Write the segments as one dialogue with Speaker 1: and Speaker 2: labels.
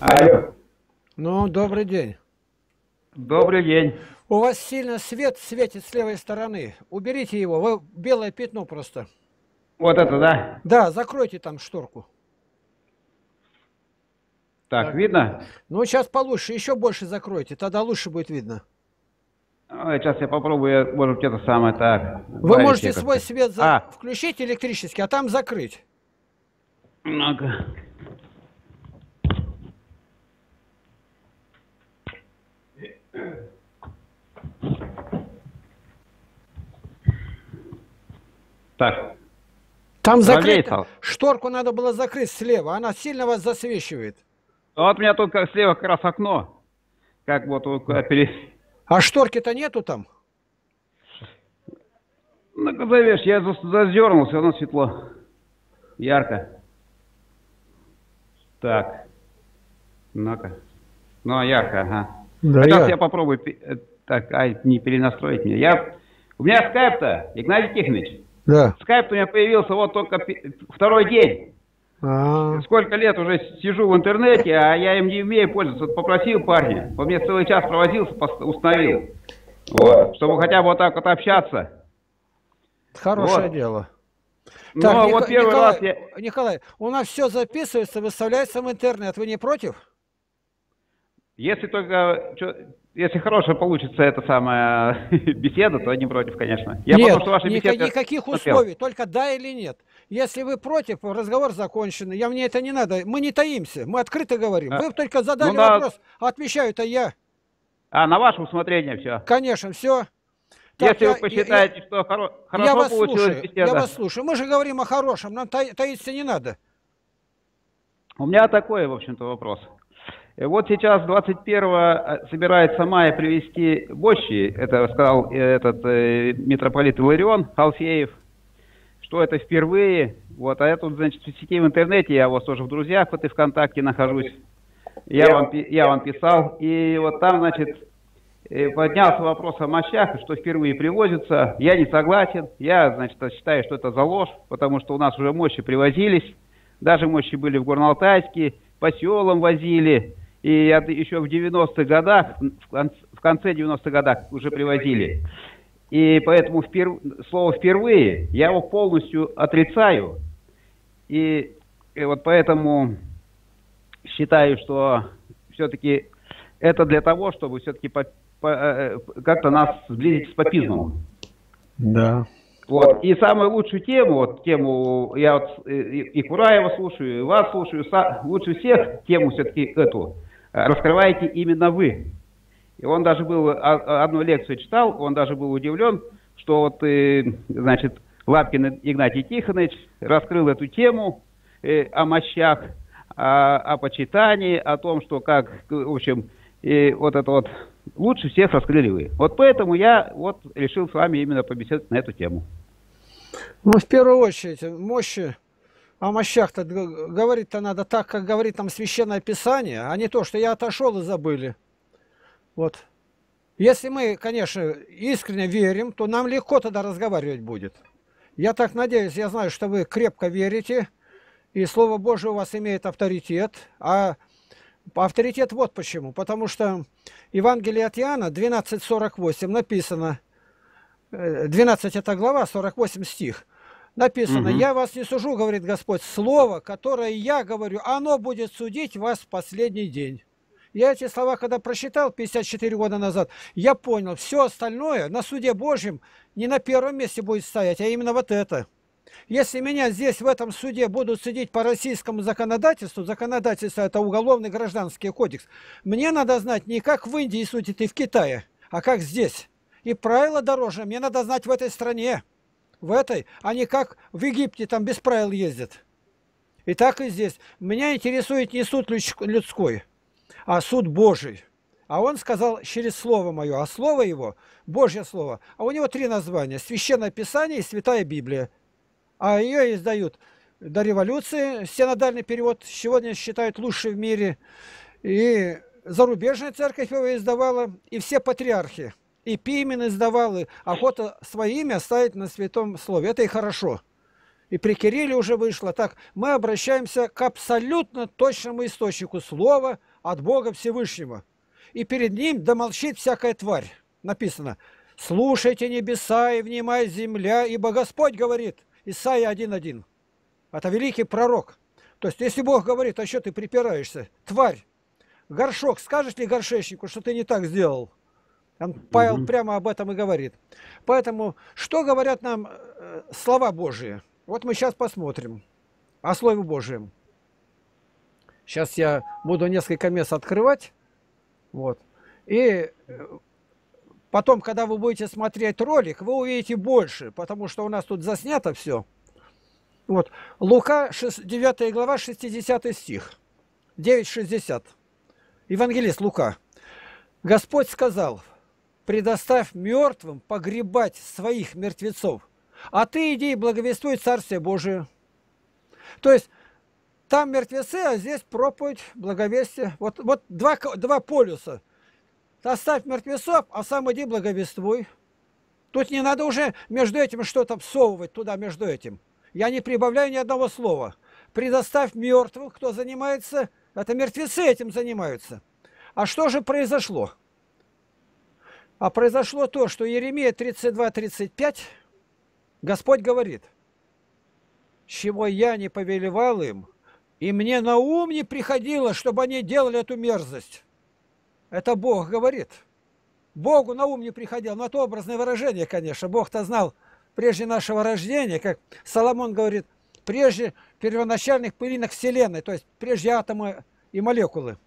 Speaker 1: Алло.
Speaker 2: Ну, добрый день.
Speaker 1: Добрый день.
Speaker 2: У вас сильно свет светит с левой стороны. Уберите его. Вы белое пятно просто.
Speaker 1: Вот это, да?
Speaker 2: Да, закройте там шторку.
Speaker 1: Так, видно?
Speaker 2: Ну, сейчас получше. Еще больше закройте. Тогда лучше будет видно.
Speaker 1: Ой, сейчас я попробую, может это самое так.
Speaker 2: Вы можете свой свет за...
Speaker 1: А.
Speaker 2: включить электрический, а там закрыть.
Speaker 1: Ну-ка. Так,
Speaker 2: Там.
Speaker 1: Павлович.
Speaker 2: Шторку надо было закрыть слева. Она сильно вас засвечивает.
Speaker 1: вот у меня тут как слева как раз окно. Как вот, вот куда пере-
Speaker 2: А шторки-то нету там?
Speaker 1: Ну, видишь, я за- зазернул, все равно светло. Ярко. Так. Ну-ка. Ну, ярко, ага.
Speaker 2: Да,
Speaker 1: А сейчас
Speaker 2: я-
Speaker 1: я попробую э, так, ай, не перенастроить меня. Я... У меня скайп-то, Игнатий Тихонович.
Speaker 2: Да.
Speaker 1: Скайп у меня появился вот только второй день.
Speaker 2: А,
Speaker 1: Сколько лет уже сижу в интернете, а я им не умею пользоваться. Вот попросил парня, он мне целый час провозился, установил. Вот, чтобы хотя бы вот так вот общаться.
Speaker 2: хорошее
Speaker 1: Вот.
Speaker 2: дело.
Speaker 1: Ну,
Speaker 2: Так,
Speaker 1: а
Speaker 2: Ника-
Speaker 1: вот первый
Speaker 2: Николай,
Speaker 1: раз я...
Speaker 2: Николай, у нас все записывается, выставляется в интернет. Вы не против?
Speaker 1: Если только, если хорошая получится эта самая беседа, то не против, конечно. Я
Speaker 2: нет,
Speaker 1: потому что ваши
Speaker 2: ника-
Speaker 1: беседы
Speaker 2: никаких условий, только да или нет. Если вы против, разговор закончен. Я мне это не надо. Мы не таимся, мы открыто говорим.
Speaker 1: А,
Speaker 2: Вы только задали
Speaker 1: ну
Speaker 2: вопрос, а отвечаю-то я.
Speaker 1: А, на ваше усмотрение все.
Speaker 2: Конечно, все.
Speaker 1: Если вы посчитаете, что хоро-
Speaker 2: я,
Speaker 1: хорошо
Speaker 2: вас
Speaker 1: получилась
Speaker 2: слушаю,
Speaker 1: беседа.
Speaker 2: я вас слушаю. Мы же говорим о хорошем, нам та- таиться не надо.
Speaker 1: У меня такой, в общем-то, вопрос. Э, Вот сейчас 21-го собирается мая привести бощи, это сказал э, этот э, митрополит Иларион Халфеев, что это впервые. Вот, а я тут, значит, в сети в интернете, я у вас тоже в друзьях вот и ВКонтакте нахожусь. Я вам, пи- я вам писал, и вот там, значит, э, поднялся вопрос о мощах, что впервые привозятся. Я не согласен. Я, значит, считаю, что это за ложь, потому что у нас уже мощи привозились. Даже мощи были в Горно-Алтайске, по селам возили. И еще в 90-х годах, в конце, в конце 90-х годах уже привозили. И поэтому впер- слово «впервые» я его полностью отрицаю. И, и вот поэтому считаю, что все-таки это для того, чтобы все-таки как-то нас сблизить с папизмом.
Speaker 2: Да.
Speaker 1: Вот. И самую лучшую тему, вот тему, я вот э, и, и Кураева слушаю, и вас слушаю, са- лучше всех тему все-таки эту э, раскрываете именно вы. И он даже был, а- одну лекцию читал, он даже был удивлен, что вот, э, значит, Лапкин Игнатий Тихонович раскрыл эту тему э, о мощах, о, о почитании, о том, что как, в общем, и вот это вот лучше всех раскрыли вы. Вот поэтому я вот решил с вами именно побеседовать на эту тему.
Speaker 2: Ну, в первую очередь, мощи, о мощах-то говорить-то надо так, как говорит там Священное Писание, а не то, что я отошел и забыли. Вот. Если мы, конечно, искренне верим, то нам легко тогда разговаривать будет. Я так надеюсь, я знаю, что вы крепко верите, и Слово Божие у вас имеет авторитет. А авторитет вот почему. Потому что Евангелие от Иоанна 12.48 написано, э, 12 это глава, 48 стих. Написано,
Speaker 1: Мгм.
Speaker 2: я вас не сужу, говорит Господь, слово, которое я говорю, оно будет судить вас в последний день. Я эти слова, когда прочитал 54 года назад, я понял, все остальное на суде Божьем не на первом месте будет стоять, а именно вот это. Если меня здесь, в этом суде, будут судить по российскому законодательству, законодательство – это уголовный гражданский кодекс, мне надо знать не как в Индии судят и в Китае, а как здесь. И правила дорожные мне надо знать в этой стране, в этой, а не как в Египте, там без правил ездят. И так и здесь. Меня интересует не суд людс- людской, а суд Божий. А он сказал через слово мое, а слово его – Божье слово. А у него три названия – Священное Писание и Святая Библия. А ее издают до революции, синодальный перевод сегодня считают лучший в мире. И зарубежная церковь его издавала, и все патриархи. И Пимен издавал, и охота свое имя оставить на святом слове. Это и хорошо. и при Кирилле уже вышло. Так, мы обращаемся к абсолютно точному источнику слова от Бога Всевышнего. И перед ним домолчит всякая тварь. Написано, слушайте небеса и внимай земля, ибо Господь говорит, Исайя 1.1. Это великий пророк. То есть, если Бог говорит, а что ты припираешься? Тварь, горшок, скажешь ли горшечнику, что ты не так сделал? Он, Павел угу. прямо об этом и говорит. Поэтому, что говорят нам э, слова Божии? Вот мы сейчас посмотрим о Слове Божьем. Сейчас я буду несколько мест открывать. Вот. И э, потом, когда вы будете смотреть ролик, вы увидите больше, потому что у нас тут заснято все. Вот. Лука, 9 глава, 60 стих. 9.60. Евангелист Лука. Господь сказал, предоставь мертвым погребать своих мертвецов, а ты иди и благовествуй Царствие Божие. То есть, там мертвецы, а здесь проповедь, благовестие. Вот, вот два, два полюса. Оставь мертвецов, а сам иди благовествуй. Тут не надо уже между этим что-то всовывать туда, между этим. Я не прибавляю ни одного слова. Предоставь мертвых, кто занимается, это мертвецы этим занимаются. А что же произошло? А произошло то, что Еремея 32-35, Господь говорит, чего я не повелевал им, и мне на ум не приходило, чтобы они делали эту мерзость. Это Бог говорит. Богу на ум не приходило. Но это образное выражение, конечно. Бог-то знал, прежде нашего рождения, как Соломон говорит, прежде первоначальных пылинок Вселенной, то есть прежде атомы и молекулы.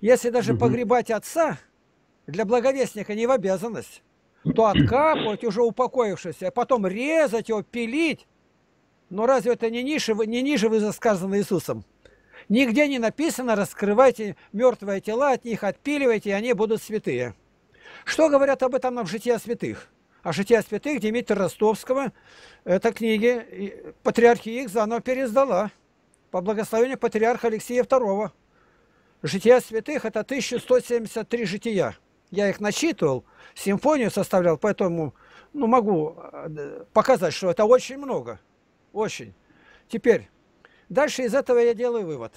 Speaker 2: Если даже угу. погребать отца для благовестника не в обязанность, то откапывать уже упокоившегося, а потом резать его, пилить. Но разве это не ниже, не ниже вы сказано Иисусом? Нигде не написано, раскрывайте мертвые тела, от них отпиливайте, и они будут святые. Что говорят об этом в житии святых? А «Жития святых» Дмитрия Ростовского, это книги, патриархия их заново переиздала по благословению патриарха Алексея II. «Жития святых» – это 1173 жития. Я их начитывал, симфонию составлял, поэтому ну, могу э, показать, что это очень много. Очень. Теперь, дальше из этого я делаю вывод.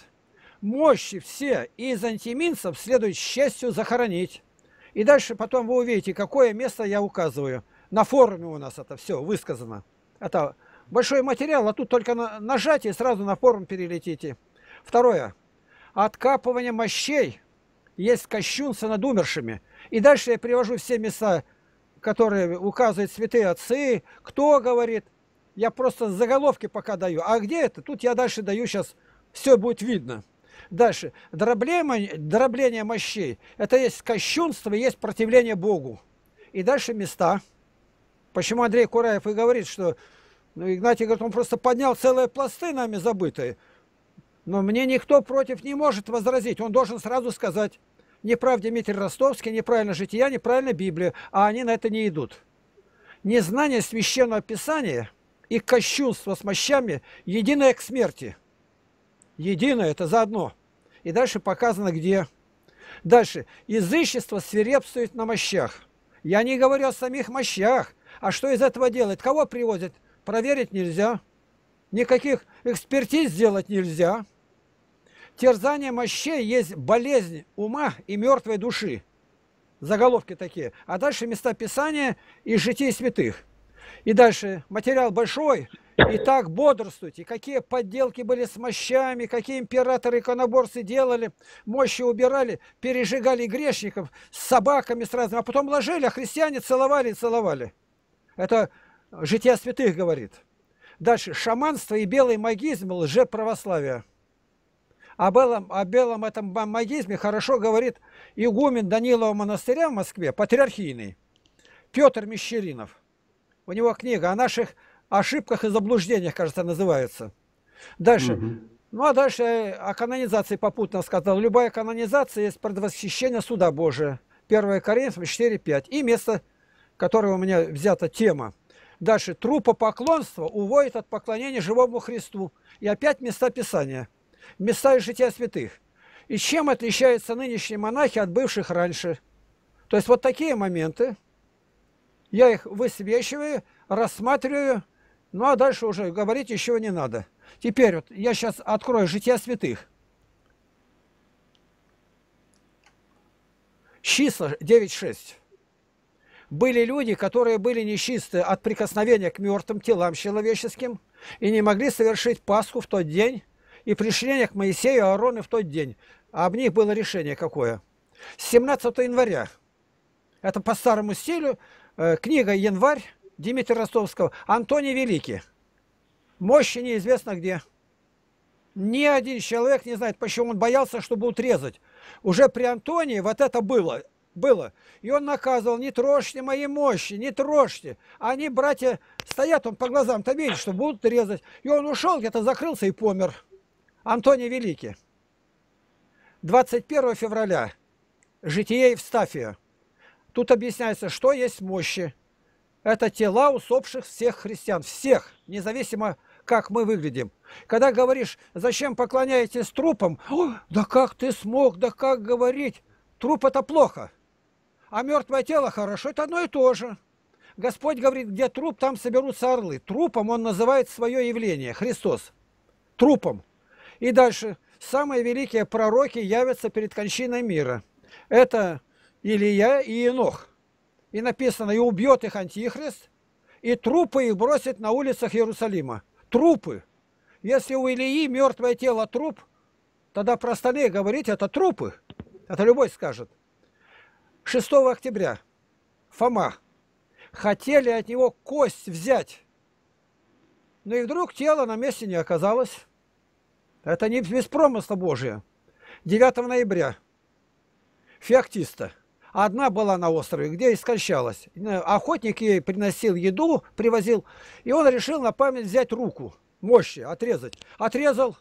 Speaker 2: Мощи все из антиминцев следует с честью захоронить. И дальше потом вы увидите, какое место я указываю – на форуме у нас это все высказано. Это большой материал, а тут только на, нажатие сразу на форум перелетите. Второе. Откапывание мощей есть кощунство над умершими. И дальше я привожу все места, которые указывают святые отцы, кто говорит. Я просто заголовки пока даю. А где это? Тут я дальше даю сейчас, все будет видно. Дальше. Дробление, дробление мощей. Это есть кощунство, есть противление Богу. И дальше места. Почему Андрей Кураев и говорит, что ну, Игнатий говорит, он просто поднял целые пласты нами забытые. Но мне никто против не может возразить. Он должен сразу сказать, неправ Дмитрий Ростовский, неправильно жития, неправильно Библия, а они на это не идут. Незнание священного писания и кощунство с мощами единое к смерти. Единое – это заодно. И дальше показано где. Дальше. Язычество свирепствует на мощах. Я не говорю о самих мощах. А что из этого делать? Кого привозят? Проверить нельзя. Никаких экспертиз сделать нельзя. Терзание мощей есть болезнь ума и мертвой души. Заголовки такие. А дальше места Писания и житий святых. И дальше материал большой. И так бодрствуйте. Какие подделки были с мощами, какие императоры иконоборцы делали, мощи убирали, пережигали грешников с собаками с разными, а потом ложили, а христиане целовали и целовали. Это жития святых говорит. Дальше. Шаманство и белый магизм лжеправославие. О белом, о белом этом магизме хорошо говорит игумен Данилова монастыря в Москве, патриархийный, Петр Мещеринов. У него книга о наших ошибках и заблуждениях, кажется, называется. Дальше. Угу. Ну а дальше о канонизации попутно сказал. Любая канонизация есть предвосхищение суда Божия. 1 Коринфянам 4.5. И место которая у меня взята тема. Дальше. Трупопоклонство уводит от поклонения живому Христу. И опять места Писания. Места из жития святых. И чем отличаются нынешние монахи от бывших раньше? То есть вот такие моменты, я их высвечиваю, рассматриваю, Ну а дальше уже говорить еще не надо. Теперь вот я сейчас открою жития святых. Числа 9.6. Были люди, которые были нечисты от прикосновения к мертвым телам человеческим и не могли совершить Пасху в тот день, и пришли к Моисею и Аарону в тот день. А об них было решение какое? 17 января. Это по старому стилю. Э, книга «Январь» Дмитрия Ростовского. Антоний Великий. Мощи неизвестно где. Ни один человек не знает, почему он боялся, чтобы утрезать. Уже при Антонии вот это было. было. И он наказывал, не трожьте мои мощи, не трожьте. Они, братья, стоят, он по глазам-то видит, что будут резать. И он ушел, где-то закрылся и помер. Антоний Великий. 21 февраля. Житие Евстафия. Тут объясняется, что есть мощи. Это тела усопших всех христиан. Всех, независимо как мы выглядим. Когда говоришь, зачем поклоняетесь трупам, да как ты смог, да как говорить, труп это плохо, а мертвое тело хорошо, это одно и то же. Господь говорит, где труп, там соберутся орлы. Трупом он называет свое явление, Христос. Трупом. И дальше, самые великие пророки явятся перед кончиной мира. Это Илия и Енох. И написано, и убьет их Антихрист, и трупы их бросит на улицах Иерусалима трупы. Если у Илии мертвое тело труп, тогда про остальные говорить это трупы. Это любой скажет. 6 октября Фома. Хотели от него кость взять. Но и вдруг тело на месте не оказалось. Это не без промысла Божия. 9 ноября. Феоктиста. Одна была на острове, где и скончалась. Охотник ей приносил еду, привозил, и он решил на память взять руку, мощи, отрезать. Отрезал,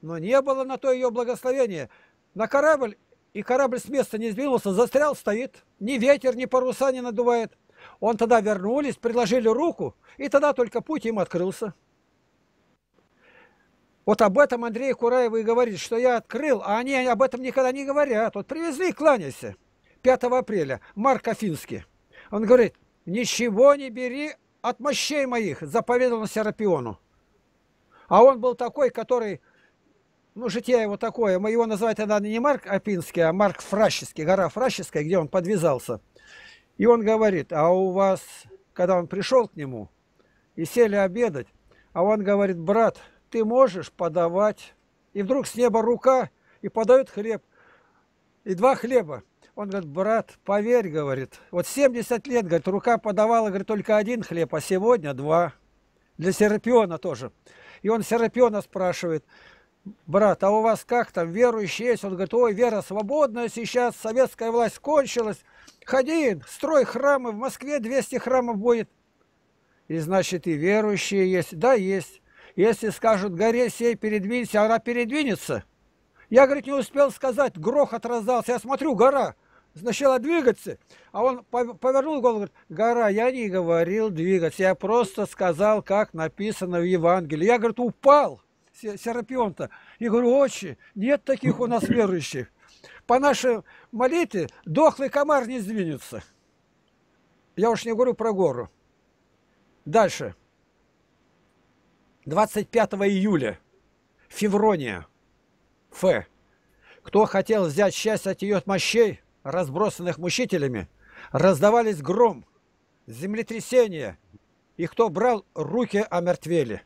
Speaker 2: но не было на то ее благословения. На корабль, и корабль с места не сдвинулся, застрял, стоит. Ни ветер, ни паруса не надувает. Он тогда вернулись, предложили руку, и тогда только путь им открылся. Вот об этом Андрей Кураев и говорит, что я открыл, а они об этом никогда не говорят. Вот привезли, кланяйся. 5 апреля, Марк Афинский. Он говорит, ничего не бери от мощей моих, заповедал на Серапиону. А он был такой, который, ну, житие его такое, мы его называть тогда не Марк Афинский, а Марк Фращеский, гора Фращеская, где он подвязался. И он говорит, а у вас, когда он пришел к нему и сели обедать, а он говорит, брат, ты можешь подавать. И вдруг с неба рука, и подают хлеб. И два хлеба. Он говорит, брат, поверь, говорит, вот 70 лет, говорит, рука подавала, говорит, только один хлеб, а сегодня два. Для Серапиона тоже. И он Серапиона спрашивает, брат, а у вас как там, верующие есть? Он говорит, ой, вера свободная сейчас, советская власть кончилась. Ходи, строй храмы, в Москве 200 храмов будет. И значит, и верующие есть. Да, есть. Если скажут, горе сей, передвинься, она передвинется. Я, говорит, не успел сказать, грохот раздался. Я смотрю, гора сначала двигаться, а он повернул голову, говорит, гора, я не говорил двигаться, я просто сказал, как написано в Евангелии. Я, говорит, упал, Серапион-то. И говорю, отче, нет таких у нас верующих. По нашей молитве дохлый комар не сдвинется. Я уж не говорю про гору. Дальше. 25 июля. Феврония. Ф. Кто хотел взять счастье от ее мощей, разбросанных мучителями, раздавались гром, землетрясения, и кто брал, руки омертвели.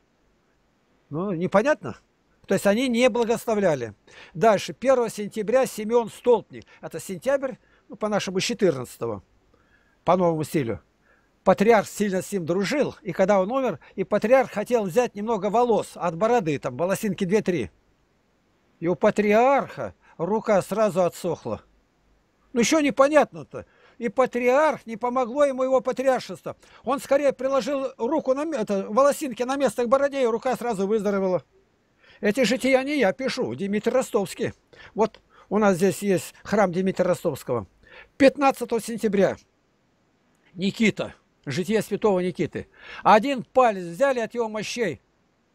Speaker 2: Ну, непонятно? То есть они не благословляли. Дальше, 1 сентября Семен Столпник. Это сентябрь, ну, по-нашему, 14 по новому стилю. Патриарх сильно с ним дружил, и когда он умер, и патриарх хотел взять немного волос от бороды, там, волосинки 2-3. И у патриарха рука сразу отсохла. Ну, еще непонятно-то. И патриарх, не помогло ему его патриаршество. Он скорее приложил руку на это, волосинки на место к бороде, и рука сразу выздоровела. Эти жития не я пишу, Дмитрий Ростовский. Вот у нас здесь есть храм Дмитрия Ростовского. 15 сентября. Никита. Житие святого Никиты. Один палец взяли от его мощей,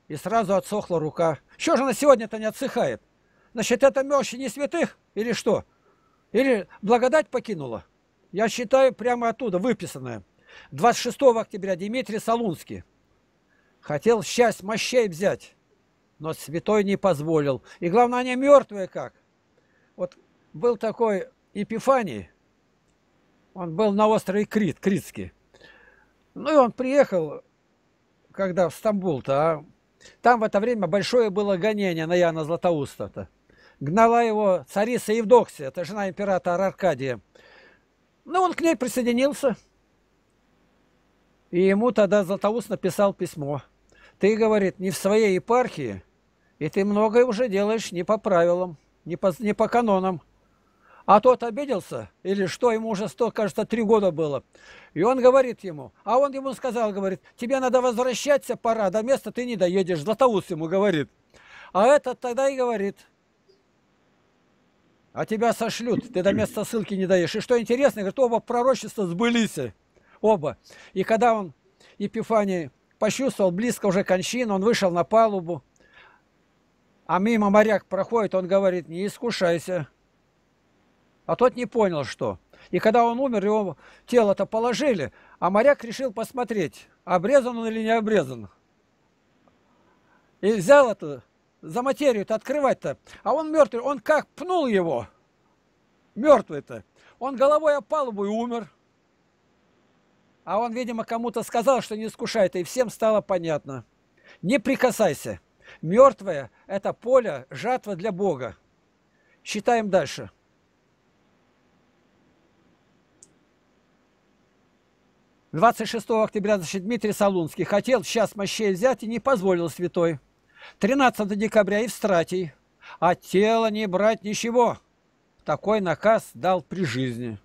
Speaker 2: и сразу отсохла рука. Что же она сегодня-то не отсыхает? Значит, это мощи не святых или что? Или благодать покинула? Я считаю прямо оттуда, выписанное. 26 октября Дмитрий Солунский. Хотел счастье мощей взять, но святой не позволил. И главное, они мертвые как. Вот был такой Епифаний, он был на острове Крит, Критский. Ну и он приехал, когда в Стамбул-то, а там в это время большое было гонение на Яна Златоуста-то. Гнала его царица Евдоксия, это жена императора Аркадия. Ну, он к ней присоединился. И ему тогда Златоуст написал письмо. Ты, говорит, не в своей епархии, и ты многое уже делаешь не по правилам, не по, не по канонам. А тот обиделся, или что, ему уже сто, кажется, три года было. И он говорит ему, а он ему сказал, говорит, тебе надо возвращаться, пора, до места ты не доедешь. Златоуст ему говорит. А этот тогда и говорит, а тебя сошлют, ты до места ссылки не даешь. И что интересно, говорит, оба пророчества сбылись, оба. И когда он, Епифаний, почувствовал близко уже кончину, он вышел на палубу, а мимо моряк проходит, он говорит, не искушайся. А тот не понял, что. И когда он умер, его тело-то положили, а моряк решил посмотреть, обрезан он или не обрезан. И взял это, за материю-то открывать-то. А он мертвый, он как пнул его, мертвый-то. Он головой о палубу и умер. А он, видимо, кому-то сказал, что не искушает, и всем стало понятно. Не прикасайся. Мертвое – это поле, жатва для Бога. Считаем дальше. 26 октября значит, Дмитрий Солунский хотел сейчас мощей взять и не позволил святой. 13 декабря Евстратий. А тело не брать ничего. Такой наказ дал при жизни.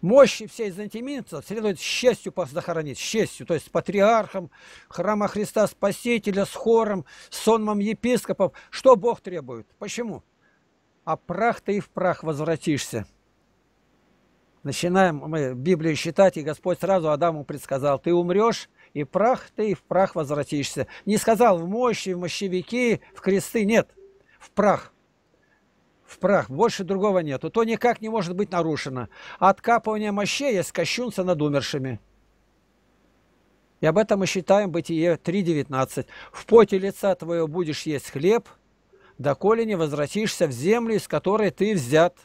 Speaker 2: Мощи всей зантиминцев следует с честью захоронить, с честью, то есть с патриархом, храма Христа Спасителя, с хором, с сонмом епископов. Что Бог требует? Почему? А прах ты и в прах возвратишься. Начинаем мы Библию считать, и Господь сразу Адаму предсказал, ты умрешь, и прах ты, и в прах возвратишься. Не сказал в мощи, в мощевики, в кресты, нет, в прах. В прах, больше другого нету. То никак не может быть нарушено. Откапывание мощей есть кощунство над умершими. И об этом мы считаем Бытие 3.19. В поте лица твоего будешь есть хлеб, доколе не возвратишься в землю, из которой ты взят.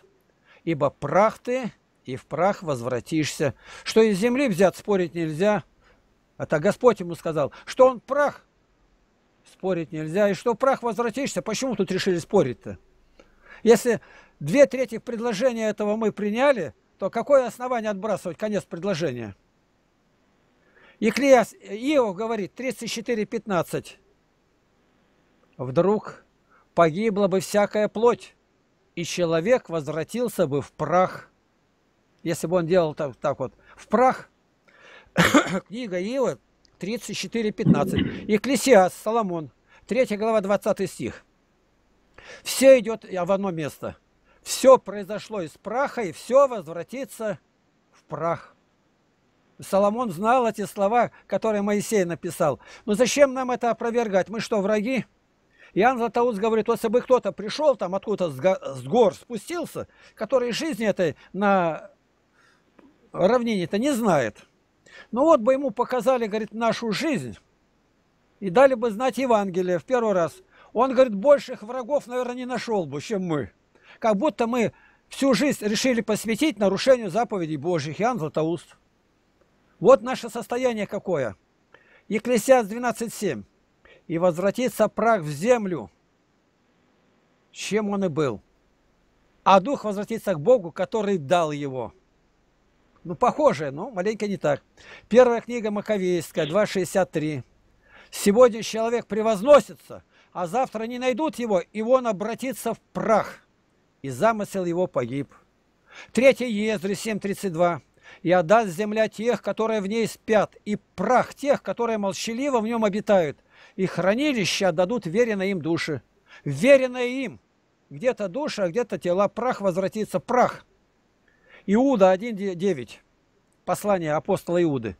Speaker 2: Ибо прах ты, и в прах возвратишься. Что из земли взят, спорить нельзя. Это Господь ему сказал, что он прах, спорить нельзя. И что прах возвратишься, почему тут решили спорить-то? Если две трети предложения этого мы приняли, то какое основание отбрасывать конец предложения? Еклеяс, Иов говорит, 34.15. Вдруг погибла бы всякая плоть, и человек возвратился бы в прах если бы он делал так, так вот, в прах, книга Иова 34.15, Екклесиас, Соломон, 3 глава, 20 стих. Все идет в одно место. Все произошло из праха, и все возвратится в прах. Соломон знал эти слова, которые Моисей написал. Но зачем нам это опровергать? Мы что, враги? Иоанн Златоуст говорит, вот если бы кто-то пришел там откуда-то с гор спустился, который жизни этой на равнине-то не знает. Ну вот бы ему показали, говорит, нашу жизнь и дали бы знать Евангелие в первый раз. Он, говорит, больших врагов, наверное, не нашел бы, чем мы. Как будто мы всю жизнь решили посвятить нарушению заповедей Божьих. Иоанн Златоуст. Вот наше состояние какое. Екклесиас 12.7. «И возвратится прах в землю, чем он и был, а дух возвратится к Богу, который дал его». Ну, похоже, но маленько не так. Первая книга Маковейская, 2.63. Сегодня человек превозносится, а завтра не найдут его, и он обратится в прах, и замысел его погиб. Третья Ездры 7.32. «И отдаст земля тех, которые в ней спят, и прах тех, которые молчаливо в нем обитают, и хранилища отдадут веренные им души». Веренные им. Где-то душа, а где-то тела. Прах возвратится. Прах. Иуда 1.9. Послание апостола Иуды.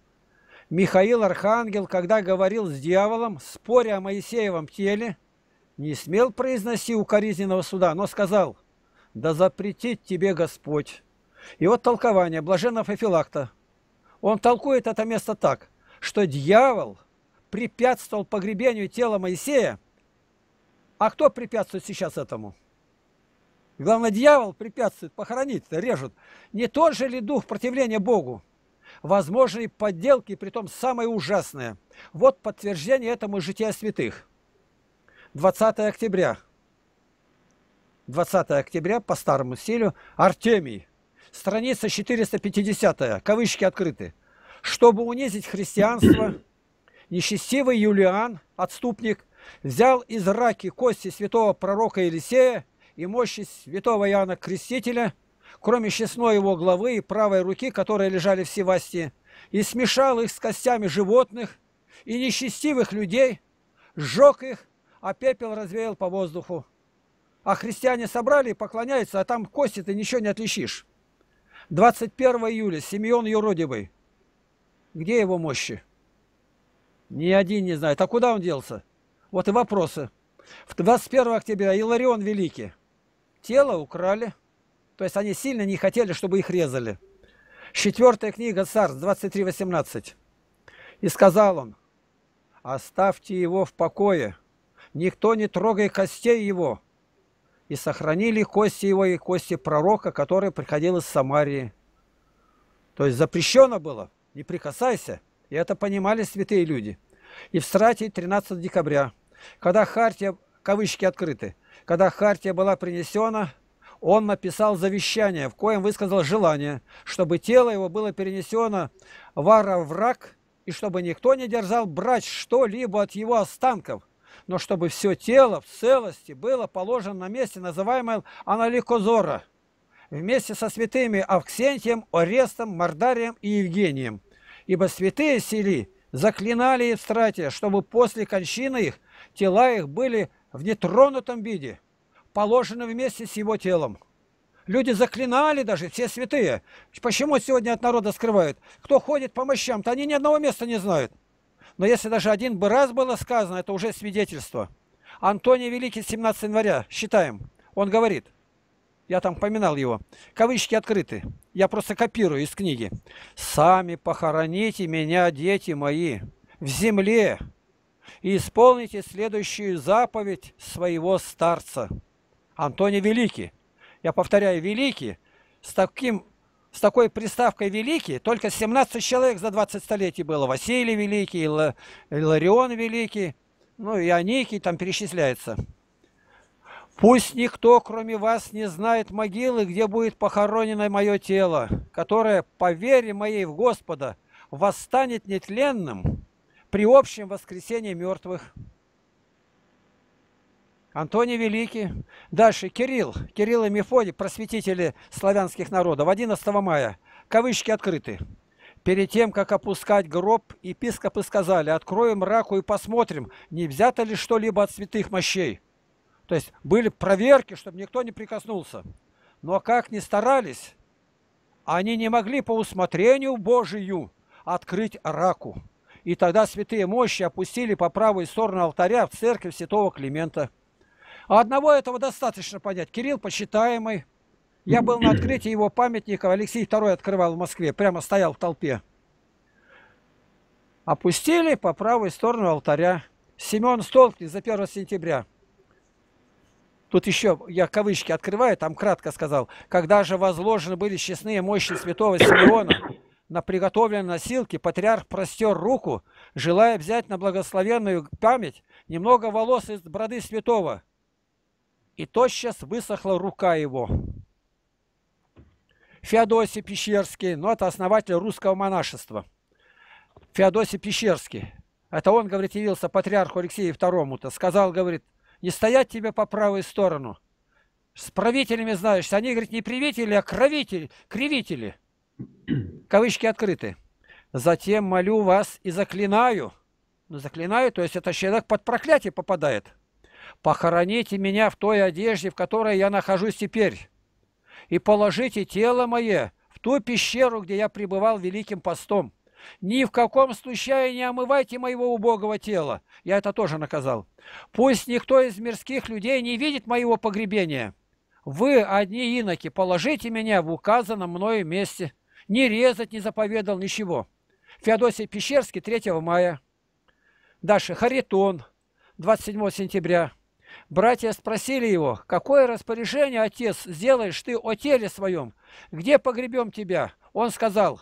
Speaker 2: Михаил Архангел, когда говорил с дьяволом, споря о Моисеевом теле, не смел произносить укоризненного суда, но сказал, да запретит тебе Господь. И вот толкование блаженного Фефилакта. Он толкует это место так, что дьявол препятствовал погребению тела Моисея, а кто препятствует сейчас этому? Главное, дьявол препятствует, похоронить режут. Не тот же ли дух противления Богу? Возможные подделки, при том самое ужасное. Вот подтверждение этому жития святых. 20 октября. 20 октября по старому стилю Артемий. Страница 450, кавычки открыты. Чтобы унизить христианство, нечестивый Юлиан, отступник, взял из раки кости святого пророка Елисея и мощи святого Иоанна Крестителя, кроме честной его главы и правой руки, которые лежали в Севастии, и смешал их с костями животных и нечестивых людей, сжег их, а пепел развеял по воздуху. А христиане собрали и поклоняются, а там кости ты ничего не отличишь. 21 июля Симеон Юродивый. Где его мощи? Ни один не знает. А куда он делся? Вот и вопросы. В 21 октября Иларион Великий. Тело украли. То есть они сильно не хотели, чтобы их резали. Четвертая книга Царств 23.18. И сказал он, оставьте его в покое, никто не трогай костей его, и сохранили кости его и кости пророка, который приходил из Самарии. То есть запрещено было, не прикасайся. И это понимали святые люди. И в Страте 13 декабря, когда Хартия, кавычки открыты, когда Хартия была принесена, он написал завещание, в коем высказал желание, чтобы тело его было перенесено в враг, и чтобы никто не дерзал брать что-либо от его останков, но чтобы все тело в целости было положено на месте, называемое Аналикозора, вместе со святыми Авксентием, Орестом, Мордарием и Евгением. Ибо святые сели заклинали Евстратия, чтобы после кончины их тела их были в нетронутом виде, положены вместе с его телом. Люди заклинали даже, все святые. Почему сегодня от народа скрывают? Кто ходит по мощам-то, они ни одного места не знают. Но если даже один бы раз было сказано, это уже свидетельство. Антоний Великий, 17 января, считаем, он говорит, я там поминал его, кавычки открыты, я просто копирую из книги. «Сами похороните меня, дети мои, в земле, и исполните следующую заповедь своего старца». Антоний Великий. Я повторяю, Великий, с таким с такой приставкой «великий» только 17 человек за 20 столетий было. Василий Великий, Иларион Великий, ну и Аникий там перечисляется. Пусть никто, кроме вас, не знает могилы, где будет похоронено мое тело, которое, по вере моей в Господа, восстанет нетленным при общем воскресении мертвых. Антоний Великий. Дальше Кирилл. Кирилл и Мефодий, просветители славянских народов. 11 мая. Кавычки открыты. Перед тем, как опускать гроб, епископы сказали, откроем раку и посмотрим, не взято ли что-либо от святых мощей. То есть были проверки, чтобы никто не прикоснулся. Но как ни старались, они не могли по усмотрению Божию открыть раку. И тогда святые мощи опустили по правую сторону алтаря в церковь святого Климента. А одного этого достаточно понять. Кирилл почитаемый. Я был на открытии его памятника, Алексей II открывал в Москве, прямо стоял в толпе. Опустили по правую сторону алтаря. Семен Столкин за 1 сентября. Тут еще, я кавычки открываю, там кратко сказал. Когда же возложены были честные мощи святого Симеона на приготовленные носилки, патриарх простер руку, желая взять на благословенную память немного волос из броды святого, и тотчас высохла рука его. Феодосий Пещерский, ну это основатель русского монашества. Феодосий Пещерский. Это он, говорит, явился патриарху Алексею II-то. Сказал, говорит, не стоять тебе по правую сторону. С правителями знаешь, они, говорит, не привители, а кровители, кривители. Кавычки открыты. Затем молю вас и заклинаю. Ну, заклинаю, то есть это человек под проклятие попадает похороните меня в той одежде, в которой я нахожусь теперь, и положите тело мое в ту пещеру, где я пребывал великим постом. Ни в каком случае не омывайте моего убогого тела. Я это тоже наказал. Пусть никто из мирских людей не видит моего погребения. Вы, одни иноки, положите меня в указанном мною месте. Не резать не заповедал ничего. Феодосий Пещерский, 3 мая. Дальше, Харитон, 27 сентября. Братья спросили его, какое распоряжение, отец, сделаешь ты о теле своем? Где погребем тебя? Он сказал,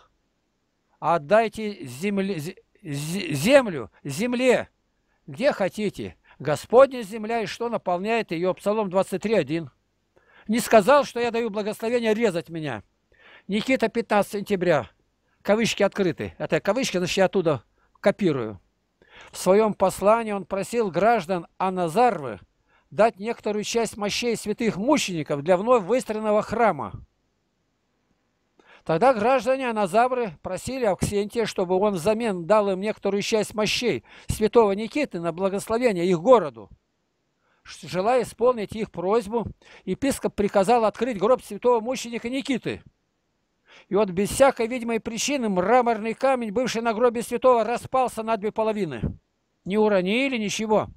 Speaker 2: отдайте земле, землю, земле, где хотите. Господня земля и что наполняет ее. Псалом 23.1. Не сказал, что я даю благословение резать меня. Никита, 15 сентября. Кавычки открыты. Это кавычки, значит, я оттуда копирую. В своем послании он просил граждан Аназарвы дать некоторую часть мощей святых мучеников для вновь выстроенного храма. Тогда граждане Аназавры просили Авксентия, чтобы он взамен дал им некоторую часть мощей святого Никиты на благословение их городу. Желая исполнить их просьбу, епископ приказал открыть гроб святого мученика Никиты. И вот без всякой видимой причины мраморный камень, бывший на гробе святого, распался на две половины. Не уронили ничего.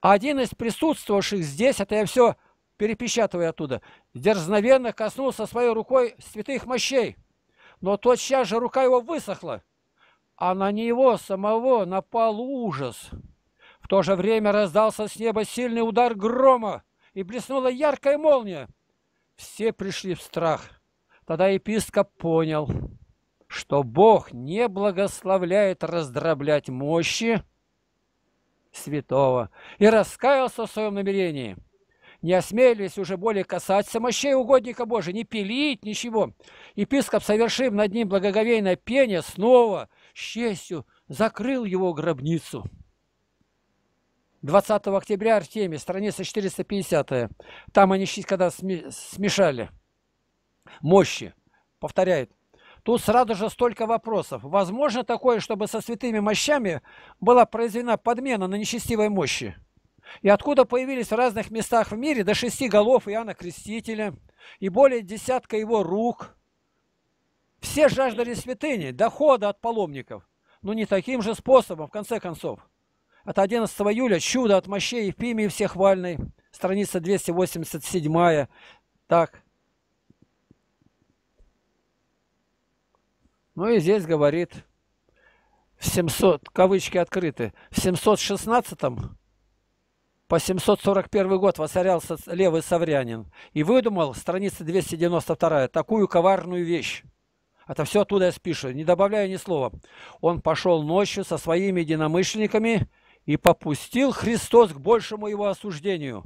Speaker 2: Один из присутствовавших здесь, это я все перепечатываю оттуда, дерзновенно коснулся своей рукой святых мощей. Но тотчас же рука его высохла, а на него самого напал ужас. В то же время раздался с неба сильный удар грома, и блеснула яркая молния. Все пришли в страх. Тогда епископ понял, что Бог не благословляет раздроблять мощи, святого и раскаялся в своем намерении. Не осмелились уже более касаться мощей угодника Божия, не пилить, ничего. Епископ, совершив над ним благоговейное пение, снова с честью закрыл его гробницу. 20 октября Артемий, страница 450. Там они когда смешали мощи. Повторяет. Тут сразу же столько вопросов. Возможно такое, чтобы со святыми мощами была произведена подмена на нечестивой мощи? И откуда появились в разных местах в мире до шести голов Иоанна Крестителя и более десятка его рук? Все жаждали святыни, дохода от паломников. Но не таким же способом, в конце концов. Это 11 июля чудо от мощей Ефимии Всехвальной, страница 287. Так. Ну и здесь говорит, в 700, кавычки открыты, в 716 по 741 год воцарялся левый саврянин и выдумал, страница 292, такую коварную вещь. Это все оттуда я спишу, не добавляю ни слова. Он пошел ночью со своими единомышленниками и попустил Христос к большему его осуждению.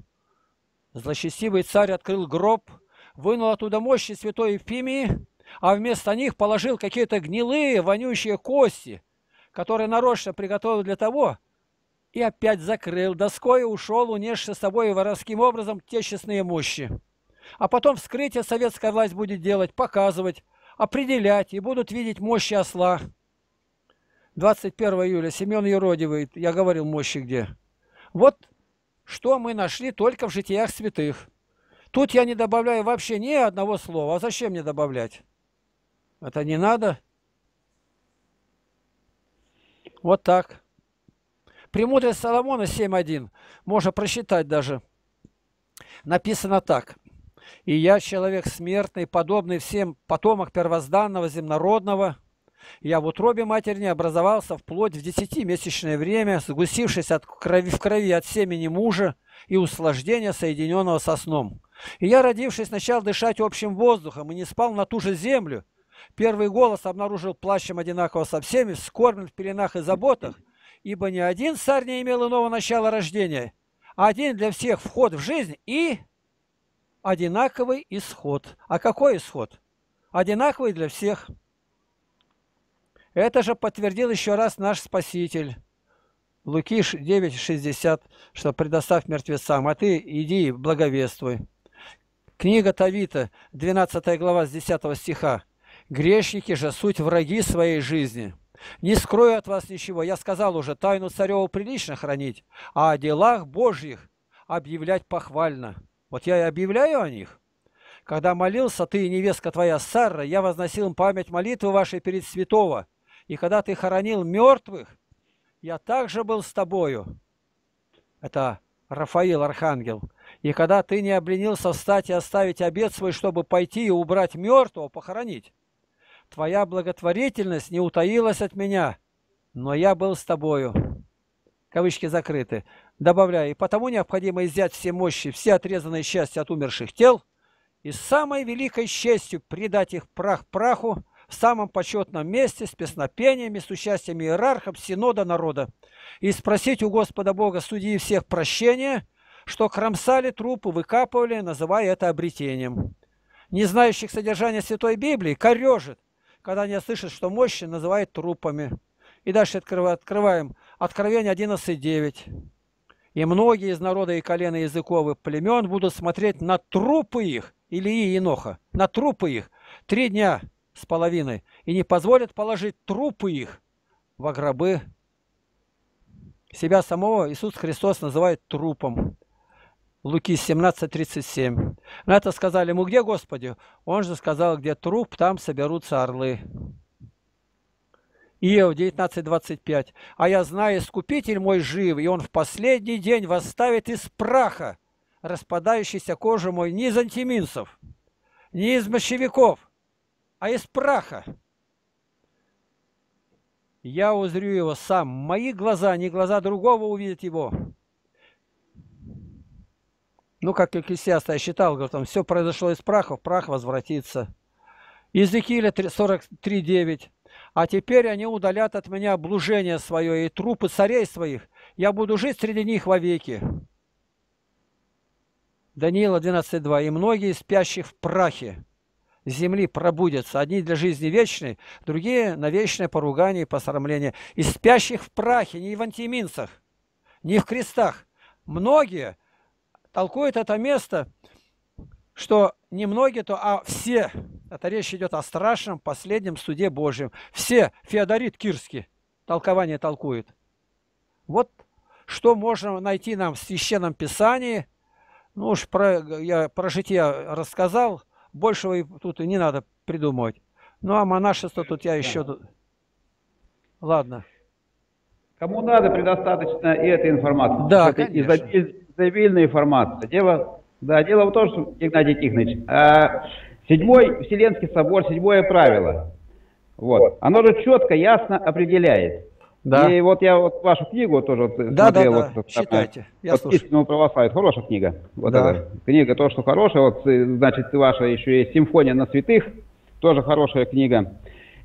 Speaker 2: Злочестивый царь открыл гроб, вынул оттуда мощи святой Ефимии, а вместо них положил какие-то гнилые, вонючие кости, которые нарочно приготовил для того, и опять закрыл доской и ушел, унесши с собой воровским образом те честные мощи. А потом вскрытие советская власть будет делать, показывать, определять, и будут видеть мощи осла. 21 июля Семен Еродивый, я говорил, мощи где. Вот что мы нашли только в житиях святых. Тут я не добавляю вообще ни одного слова. А зачем мне добавлять? Это не надо. Вот так. Премудрость Соломона 7.1. Можно просчитать даже. Написано так. «И я, человек смертный, подобный всем потомок первозданного земнородного, я в утробе матери не образовался вплоть в десятимесячное время, сгустившись от крови, в крови от семени мужа и услаждения, соединенного со сном. И я, родившись, начал дышать общим воздухом и не спал на ту же землю, Первый голос обнаружил плащем одинаково со всеми, скорбен в пеленах и заботах, ибо ни один царь не имел иного начала рождения, а один для всех вход в жизнь и одинаковый исход. А какой исход? Одинаковый для всех. Это же подтвердил еще раз наш Спаситель. Луки 9,60, что предоставь мертвецам, а ты иди благовествуй. Книга Тавита, 12 глава с 10 стиха. Грешники же суть враги своей жизни. Не скрою от вас ничего, я сказал уже, тайну цареву прилично хранить, а о делах Божьих объявлять похвально. Вот я и объявляю о них. Когда молился ты и невестка твоя Сарра, я возносил память молитвы вашей перед святого. И когда ты хоронил мертвых, я также был с тобою. Это Рафаил, архангел. И когда ты не обленился встать и оставить обед свой, чтобы пойти и убрать мертвого, похоронить, Твоя благотворительность не утаилась от меня, но я был с тобою. кавычки закрыты, добавляя, и потому необходимо изъять все мощи, все отрезанные части от умерших тел, и с самой великой честью предать их прах праху в самом почетном месте с песнопениями, с участием иерархов, синода народа, и спросить у Господа Бога, судьи всех прощения, что кромсали трупы, выкапывали, называя это обретением. Не знающих содержания Святой Библии корежит, когда они слышат, что мощи называют трупами. И дальше открываем Откровение 11.9. И многие из народа и колена языковых племен будут смотреть на трупы их, Илии и Еноха, на трупы их три дня с половиной, и не позволят положить трупы их во гробы. Себя самого Иисус Христос называет трупом. Луки 17.37. На это сказали ему, где Господи? Он же сказал, где труп, там соберутся орлы. Иов 19.25. «А я знаю, Искупитель мой жив, и он в последний день восставит из праха распадающийся кожу мой не из антиминцев, не из мощевиков, а из праха. Я узрю его сам, мои глаза, не глаза другого увидят его». Ну, как Экклесиаста я считал, говорит, там все произошло из праха, в прах возвратится. Иезекииля 43.9. А теперь они удалят от меня облужение свое и трупы царей своих. Я буду жить среди них вовеки. Даниила 12.2. И многие спящих в прахе земли пробудятся. Одни для жизни вечной, другие на вечное поругание и посрамление. И спящих в прахе, не в антиминцах, не в крестах. Многие толкуют это место, что не многие, то, а все это речь идет о страшном последнем суде Божьем. Все, Феодорит Кирский, толкование толкует. Вот что можно найти нам в Священном Писании. Ну уж про, я про житие рассказал, большего тут и не надо придумывать. Ну а монашество тут я еще... Ладно.
Speaker 1: Кому надо, предостаточно и этой информации.
Speaker 2: Да,
Speaker 1: Это изобильная информация. Дело, да, дело в том, что, Игнатий Тихонович, а, Седьмой Вселенский собор, седьмое правило. Вот. Оно же четко, ясно определяет. Да. И вот я вот вашу книгу тоже
Speaker 2: да, смотрел.
Speaker 1: Да, да,
Speaker 2: вот, читайте.
Speaker 1: Я вот истинного православия. Хорошая книга. Вот да. эта книга, то, что хорошая. Вот, э, значит, ваша еще есть «Симфония на святых». Тоже хорошая книга.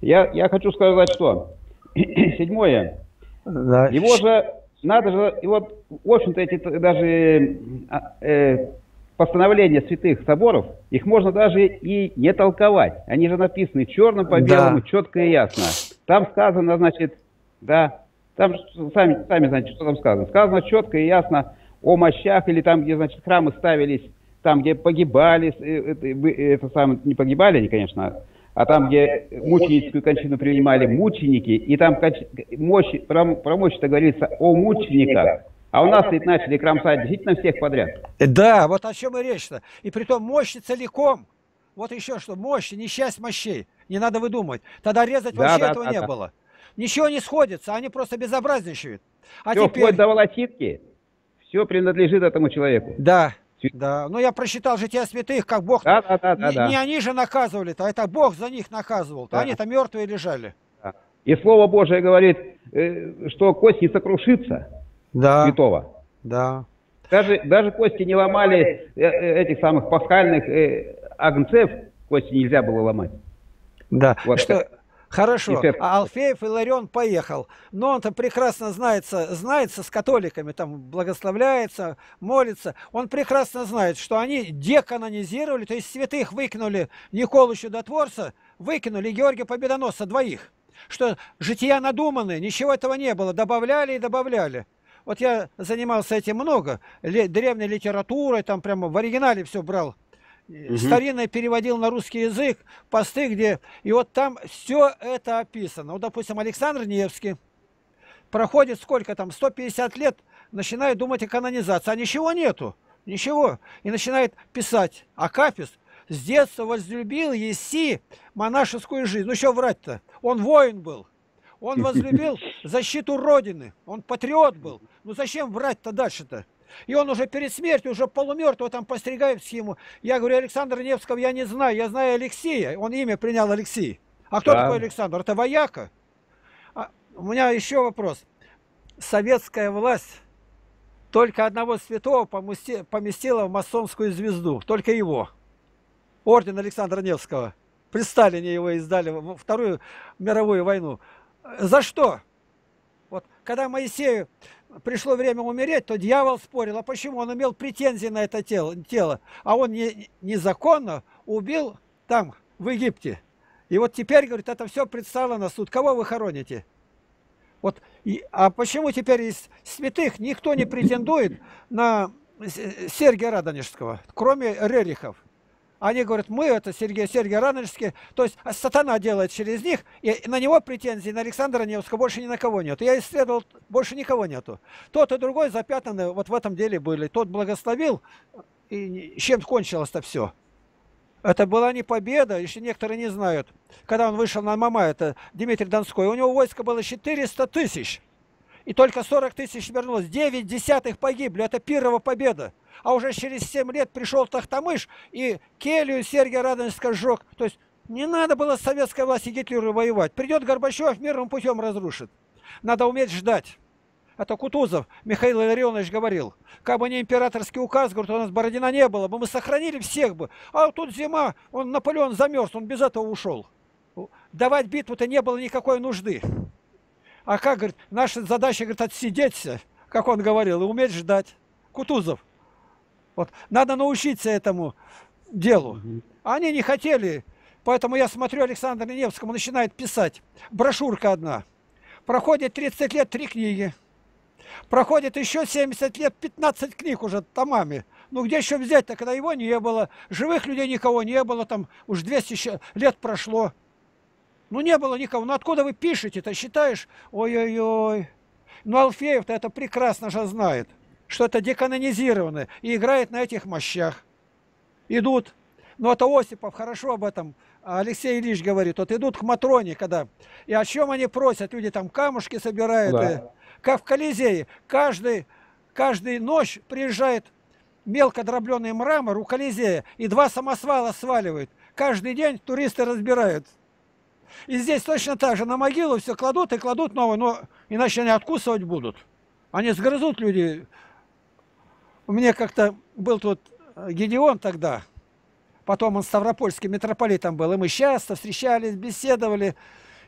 Speaker 1: Я, я хочу сказать, что седьмое. Да. Его же надо же, и вот, в общем-то, эти даже а, э, постановления святых соборов, их можно даже и не толковать. Они же написаны черным по белому, да. четко и ясно. Там сказано, значит, да, там сами, сами знаете, что там сказано. Сказано четко и ясно о мощах, или там, где, значит, храмы ставились, там, где погибали, э, это, это самое, не погибали они, конечно, а там, где мученическую кончину принимали мученики, и там мощь, про, про мощь-то говорится о мучениках. А у нас ведь начали кромсать действительно всех подряд.
Speaker 2: Да, вот о чем и речь-то. И при том мощи целиком. Вот еще что, мощи, не часть мощей. Не надо выдумывать. Тогда резать да, вообще да, этого да, не да. было. Ничего не сходится, они просто безобразничают.
Speaker 1: А все, теперь... вплоть до волоситки, все принадлежит этому человеку.
Speaker 2: Да, да, ну я просчитал жития святых, как Бог. Да, да, да, не, да, не они же наказывали-то, а это Бог за них наказывал. Да. Они-то мертвые лежали.
Speaker 1: Да. И Слово Божие говорит, э, что кость не сокрушится
Speaker 2: да.
Speaker 1: святого.
Speaker 2: Да.
Speaker 1: Даже, даже кости не ломали э, э, этих самых пасхальных агнцев, кости нельзя было ломать.
Speaker 2: Да, вот что... Хорошо, а Алфеев Иларион поехал, но он-то прекрасно знается, знается с католиками, там благословляется, молится. Он прекрасно знает, что они деканонизировали, то есть святых выкинули Николу Чудотворца, выкинули Георгия Победоносца, двоих. Что жития надуманные, ничего этого не было, добавляли и добавляли. Вот я занимался этим много, древней литературой, там прямо в оригинале все брал. Угу. Старинное переводил на русский язык, посты где... И вот там все это описано. Вот, допустим, Александр Невский. Проходит сколько там, 150 лет, начинает думать о канонизации. А ничего нету, ничего. И начинает писать. Акафист с детства возлюбил Еси монашескую жизнь. Ну что врать-то? Он воин был. Он возлюбил защиту Родины. Он патриот был. Ну зачем врать-то дальше-то? И он уже перед смертью, уже полумертвого там постригает схему. Я говорю, Александр Невского я не знаю, я знаю Алексея. Он имя принял Алексей. А кто да. такой Александр? Это вояка. А, у меня еще вопрос. советская власть только одного святого поместила в масонскую звезду, только его. Орден Александра Невского. При Сталине его издали во Вторую мировую войну. За что? Вот когда Моисею пришло время умереть, то дьявол спорил, а почему? Он имел претензии на это тело, тело а он не, незаконно убил там, в Египте. И вот теперь, говорит, это все предстало на суд. Кого вы хороните? Вот, и, а почему теперь из святых никто не претендует на Сергия Радонежского, кроме Рерихов? Они говорят, мы это Сергей, Сергей Радонежский, то есть сатана делает через них, и на него претензий, на Александра Невского больше ни на кого нет. Я исследовал, больше никого нету. Тот и другой запятнаны вот в этом деле были. Тот благословил, и чем кончилось-то все? Это была не победа, еще некоторые не знают. Когда он вышел на Мама, это Дмитрий Донской, у него войско было 400 тысяч. И только 40 тысяч вернулось. 9 десятых погибли. Это первая победа. А уже через 7 лет пришел Тахтамыш и келью Сергия Радонежска сжег. То есть не надо было с советской власти Гитлеру воевать. Придет Горбачев, мирным путем разрушит. Надо уметь ждать. Это Кутузов Михаил Илларионович говорил. Как бы не императорский указ, говорит, у нас Бородина не было бы, мы сохранили всех бы. А тут зима, он Наполеон замерз, он без этого ушел. Давать битву-то не было никакой нужды. А как, говорит, наша задача, говорит, отсидеться, как он говорил, и уметь ждать. Кутузов. Вот. Надо научиться этому делу. Они не хотели, поэтому я смотрю, Александр Невскому начинает писать. Брошюрка одна. Проходит 30 лет, три книги. Проходит еще 70 лет, 15 книг уже томами. Ну где еще взять-то, когда его не было? Живых людей никого не было, там уж 200 лет прошло. Ну не было никого. Ну откуда вы пишете-то, считаешь? Ой-ой-ой. Ну Алфеев-то это прекрасно же знает, что это деканонизировано и играет на этих мощах. Идут. Ну это Осипов хорошо об этом Алексей Ильич говорит. Вот идут к Матроне, когда... И о чем они просят? Люди там камушки собирают. Да. И, как в Колизее. Каждый, каждый ночь приезжает мелко дробленый мрамор у Колизея и два самосвала сваливают. Каждый день туристы разбирают. И здесь точно так же на могилу все кладут и кладут новое, но иначе они откусывать будут. Они сгрызут люди. У меня как-то был тут э, Гедеон тогда, потом он ставропольским митрополитом был, и мы часто встречались, беседовали,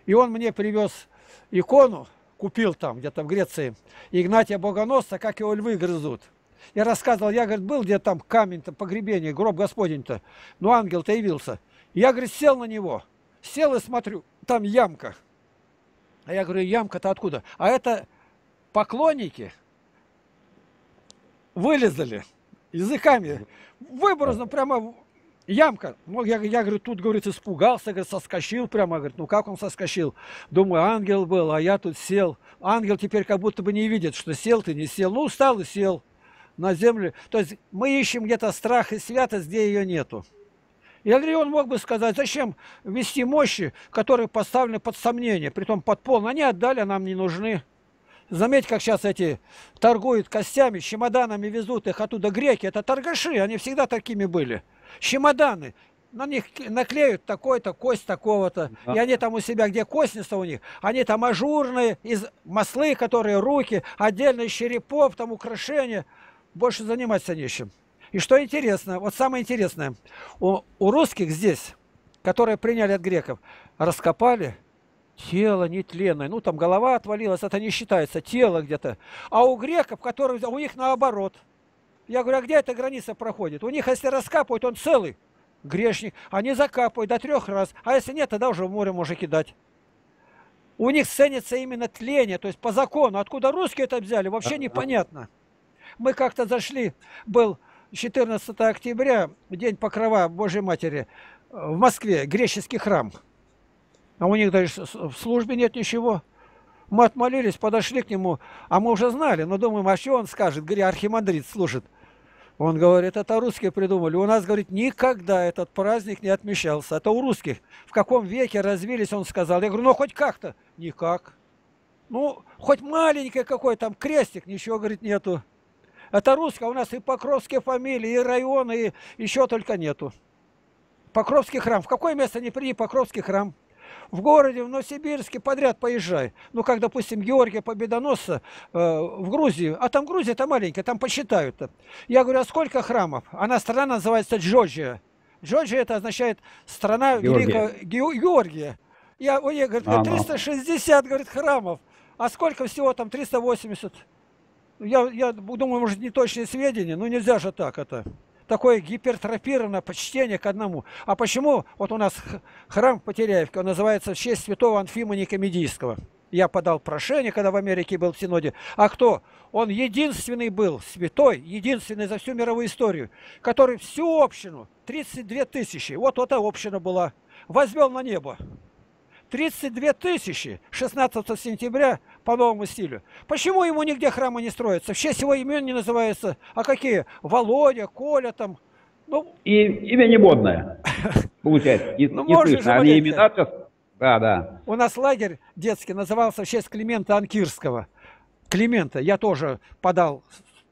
Speaker 2: и он мне привез икону, купил там, где-то в Греции, Игнатия Богоносца, как его львы грызут. Я рассказывал, я, говорит, был где там камень-то, погребение, гроб Господень-то, но ангел-то явился. Я, говорит, сел на него – Сел и смотрю, там ямка. А я говорю, ямка-то откуда? А это поклонники вылезали языками. Выбросно прямо ямка. Ну, я, я говорю, тут, говорит, испугался, говорит, соскочил прямо. Говорит, ну как он соскочил? Думаю, ангел был, а я тут сел. Ангел теперь как будто бы не видит, что сел ты, не сел. Ну, устал и сел на землю. То есть мы ищем где-то страх и святость, где ее нету. И Андреон мог бы сказать, зачем вести мощи, которые поставлены под сомнение, притом под пол. Они отдали, а нам не нужны. Заметь, как сейчас эти торгуют костями, чемоданами везут их оттуда греки. Это торгаши, они всегда такими были. Чемоданы. На них наклеют такой-то, кость такого-то. Да. И они там у себя, где костница у них, они там ажурные, из маслы, которые руки, отдельно из черепов, там украшения. Больше заниматься нечем. И что интересно, вот самое интересное, у, у русских здесь, которые приняли от греков, раскопали тело нетленное, ну там голова отвалилась, это не считается, тело где-то. А у греков, которые, у них наоборот. Я говорю, а где эта граница проходит? У них, если раскапывают, он целый грешник. Они закапывают до трех раз, а если нет, тогда уже в море можно кидать. У них ценится именно тление, то есть по закону. Откуда русские это взяли, вообще непонятно. Мы как-то зашли, был 14 октября, День Покрова Божьей Матери, в Москве, греческий храм. А у них даже в службе нет ничего. Мы отмолились, подошли к нему, а мы уже знали, но думаем, а что он скажет, говорит, архимандрит служит. Он говорит, это русские придумали. У нас, говорит, никогда этот праздник не отмечался. Это у русских. В каком веке развились, он сказал. Я говорю, ну хоть как-то. Никак. Ну, хоть маленький какой там крестик, ничего, говорит, нету. Это русское, у нас и Покровские фамилии, и районы, и еще только нету. Покровский храм. В какое место не приди Покровский храм? В городе, в Новосибирске подряд поезжай. Ну, как, допустим, Георгия Победоносца э, в Грузию. А там Грузия-то маленькая, там посчитают-то. Я говорю, а сколько храмов? Она страна называется Джорджия. Джорджия это означает страна Георгия. Великого Георгия. Я, ой, говорит, а, 360, говорит, храмов. А сколько всего там? 380. Я, я думаю, может, не точные сведения, но нельзя же так это. Такое гипертрофированное почтение к одному. А почему вот у нас храм Потеряевки, он называется в честь святого Анфима Никомедийского. Я подал прошение, когда в Америке был в Синоде. А кто? Он единственный был, святой, единственный за всю мировую историю, который всю общину, 32 тысячи, вот эта община была, возвел на небо. 32 тысячи 16 сентября по новому стилю. Почему ему нигде храма не строятся? В честь его имен не называется. А какие? Володя, Коля там.
Speaker 1: Ну... И имя не модное, получается. Не, ну, не слышно. Они имена сейчас... Да, да.
Speaker 2: У нас лагерь детский назывался в честь Климента Анкирского. Климента. Я тоже подал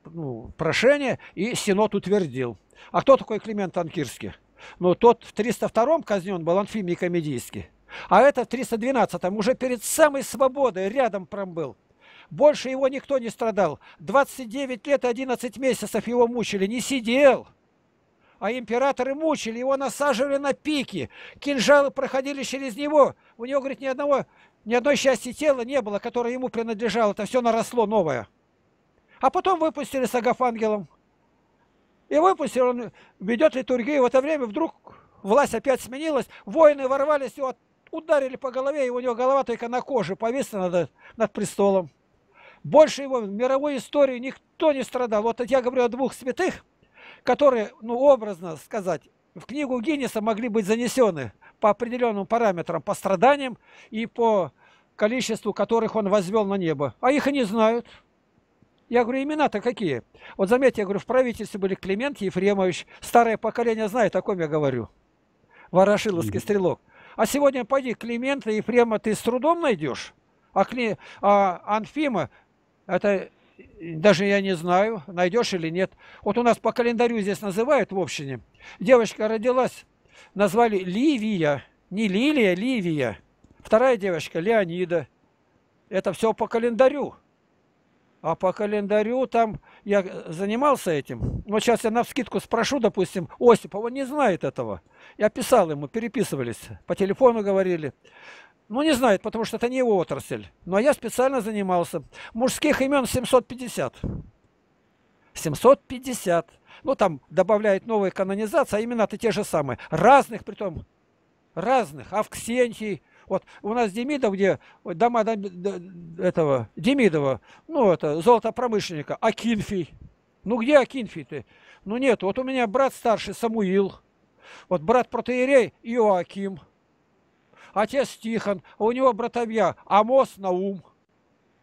Speaker 2: ну, прошение, и Синод утвердил. А кто такой Климент Анкирский? Ну, тот в 302-м казнен был Анфимий Комедийский. А это в 312-м уже перед самой свободой рядом промбыл. Больше его никто не страдал. 29 лет и 11 месяцев его мучили. Не сидел. А императоры мучили, его насаживали на пики. Кинжалы проходили через него. У него, говорит, ни одного, ни одной части тела не было, которое ему принадлежало. Это все наросло новое. А потом выпустили с Агафангелом. И выпустил, он ведет литургию. В это время вдруг власть опять сменилась. Воины ворвались, его ударили по голове, и у него голова только на коже повисла над, над престолом. Больше его в мировой истории никто не страдал. Вот я говорю о двух святых, которые, ну, образно сказать, в книгу Гиннеса могли быть занесены по определенным параметрам, по страданиям и по количеству, которых он возвел на небо. А их и не знают. Я говорю, имена-то какие? Вот заметьте, я говорю, в правительстве были Климент Ефремович. Старое поколение знает, о ком я говорю. Ворошиловский стрелок. А сегодня пойди Климента Ефрема ты с трудом найдешь. А, Кли... а Анфима, это даже я не знаю, найдешь или нет. Вот у нас по календарю здесь называют в общине. Девочка родилась, назвали Ливия. Не Лилия, Ливия. Вторая девочка Леонида. Это все по календарю. А по календарю там я занимался этим. Вот сейчас я на вскидку спрошу, допустим, Осипова не знает этого. Я писал ему, переписывались, по телефону говорили. Ну, не знает, потому что это не его отрасль. Но я специально занимался. Мужских имен 750. 750. Ну, там добавляют новые канонизации, а имена-то те же самые. Разных, притом, разных. Авксентий, вот у нас Демидов, где дома этого Демидова, ну это золотопромышленника, Акинфий. Ну где Акинфий ты? Ну нет, вот у меня брат старший Самуил, вот брат протеерей Иоаким, отец Тихон, а у него братовья Амос Наум.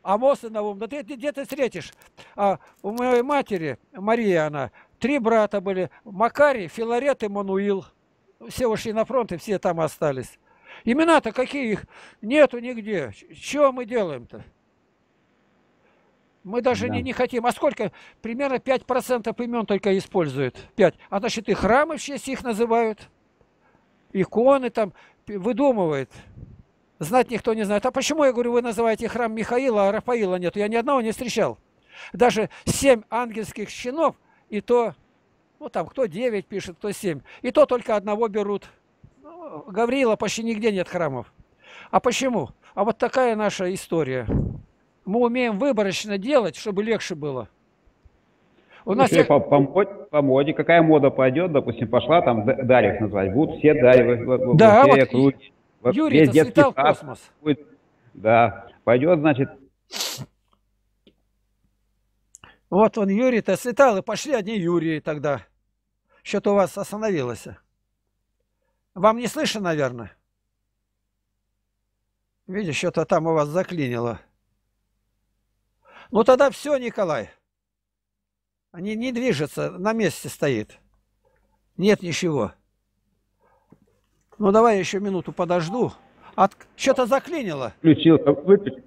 Speaker 2: Амос и Наум, да ты где ты встретишь? А у моей матери, Мария она, три брата были, Макарий, Филарет и Мануил. Все ушли на фронт и все там остались. Имена-то какие их? Нету нигде. Чего мы делаем-то? Мы даже да. не, не хотим. А сколько? Примерно 5% имен только используют. 5. А значит и храмы в честь их называют. Иконы там выдумывают. Знать никто не знает. А почему, я говорю, вы называете храм Михаила, а Рафаила нет? Я ни одного не встречал. Даже семь ангельских щенов, и то, ну там, кто 9 пишет, кто 7. И то только одного берут. Гавриила почти нигде нет храмов. А почему? А вот такая наша история. Мы умеем выборочно делать, чтобы легче было.
Speaker 1: У нас Если по, по, моде, по моде, какая мода пойдет, допустим, пошла там Дарьев назвать, будут все Дарьевы.
Speaker 2: Да, вот круть, Юрий весь детский в космос. Будет,
Speaker 1: да, пойдет, значит.
Speaker 2: Вот он, Юрий-то слетал, и пошли одни Юрии тогда. Что-то у вас остановилось. Вам не слышно, наверное? Видишь, что-то там у вас заклинило. Ну тогда все, Николай. Они не движутся, на месте стоит. Нет ничего. Ну давай еще минуту подожду. От... Что-то заклинило.
Speaker 1: Включился, выключил.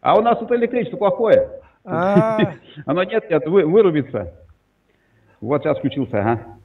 Speaker 1: А у нас тут электричество плохое. А. Оно нет, нет, вы, вырубится. Вот сейчас включился, ага.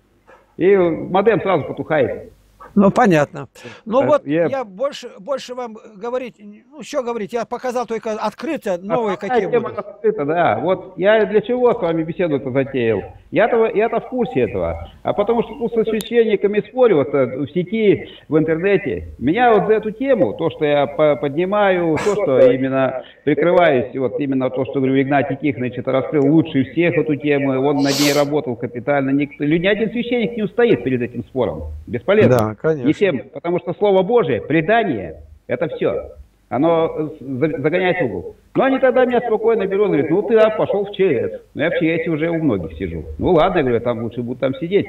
Speaker 1: И модем сразу потухает.
Speaker 2: Ну, понятно. Ну, а, вот я... я больше, больше вам говорить, ну, что говорить, я показал только открытие, новые какие будут.
Speaker 1: Открыто, да. Вот я для чего с вами беседу-то затеял? Я-то я в курсе этого. А потому что ну, со священниками спорю вот, в сети, в интернете. Меня вот за эту тему, то, что я поднимаю, то, что именно прикрываюсь, вот именно то, что говорю, Игнатий Тихонович это раскрыл лучше всех эту тему, он над ней работал капитально. Никто, ни один священник не устоит перед этим спором. Бесполезно. Да, конечно. Не всем, потому что Слово Божие, предание, это все. Оно загоняет в угол. Но они тогда меня спокойно берут, говорят, ну ты а, пошел в ЧС. Ну я в ЧС уже у многих сижу. Ну ладно, я говорю, там лучше буду там сидеть.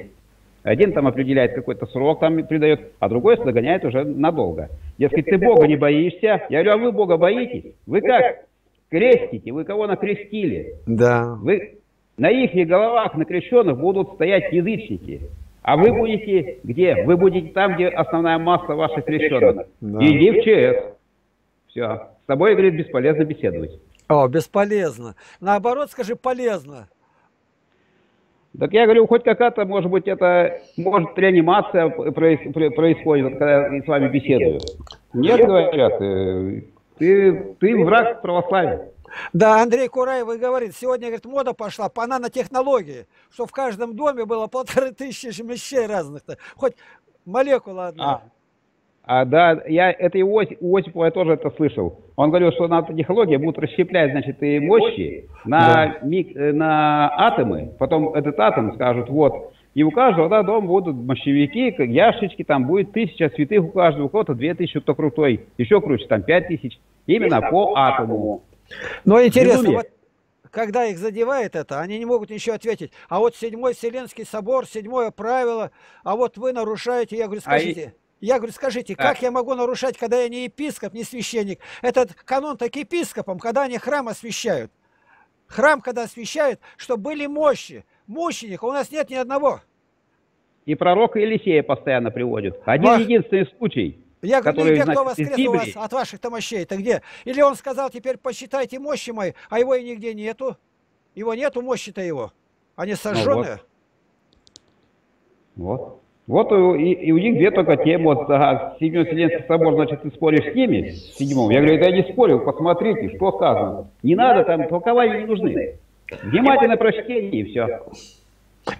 Speaker 1: Один там определяет какой-то срок, там придает, а другой загоняет уже надолго. Дескать, ты Бога не боишься. Я говорю, а вы Бога боитесь? Вы как? Крестите, вы кого накрестили?
Speaker 2: Да.
Speaker 1: Вы на их головах, на крещенных, будут стоять язычники. А вы будете где? Вы будете там, где основная масса ваших крещенных. Да. Иди в ЧС. Все. С тобой, говорит, бесполезно беседовать.
Speaker 2: О, бесполезно. Наоборот, скажи, полезно.
Speaker 1: Так я говорю, хоть какая-то, может быть, это, может, реанимация происходит, когда я с вами беседую. Нет, говорят, э, ты, ты враг православия.
Speaker 2: Да, Андрей Кураев говорит, сегодня, говорит, мода пошла по нанотехнологии, что в каждом доме было полторы тысячи вещей разных, -то. хоть молекула одна.
Speaker 1: А, а, да, я это и у, Осип, у Осипова я тоже это слышал. Он говорил, что нанотехнология будут расщеплять, значит, и мощи на, да. миг, э, на атомы. Потом этот атом скажут, вот, и у каждого да, дома будут мощевики, яшечки, там будет тысяча святых у каждого, у кого-то две тысячи, кто крутой, еще круче, там пять тысяч. Именно по атому.
Speaker 2: Но интересно, вот когда их задевает это, они не могут ничего ответить. А вот седьмой Вселенский собор, седьмое правило, а вот вы нарушаете, я говорю, а скажите... А я говорю, скажите, да. как я могу нарушать, когда я не епископ, не священник? Этот канон так епископом, когда они храм освящают. Храм, когда освящают, чтобы были мощи. Мученика у нас нет ни одного.
Speaker 1: И пророка Елисея постоянно приводят. Один Ах. единственный случай.
Speaker 2: Я говорю, ну, где кто воскрес у вас от ваших-то мощей-то где? Или он сказал, теперь посчитайте мощи мои, а его и нигде нету. Его нету мощи-то его. Они сожженные.
Speaker 1: Ну, вот. вот. Вот и, и у них две только темы. Вот ага, Седьмой Вселенский собор, значит, ты споришь с ними, с седьмым. Я говорю, да я не спорил, посмотрите, что сказано. Не надо, там толкования не нужны. Внимательно прочтение и все.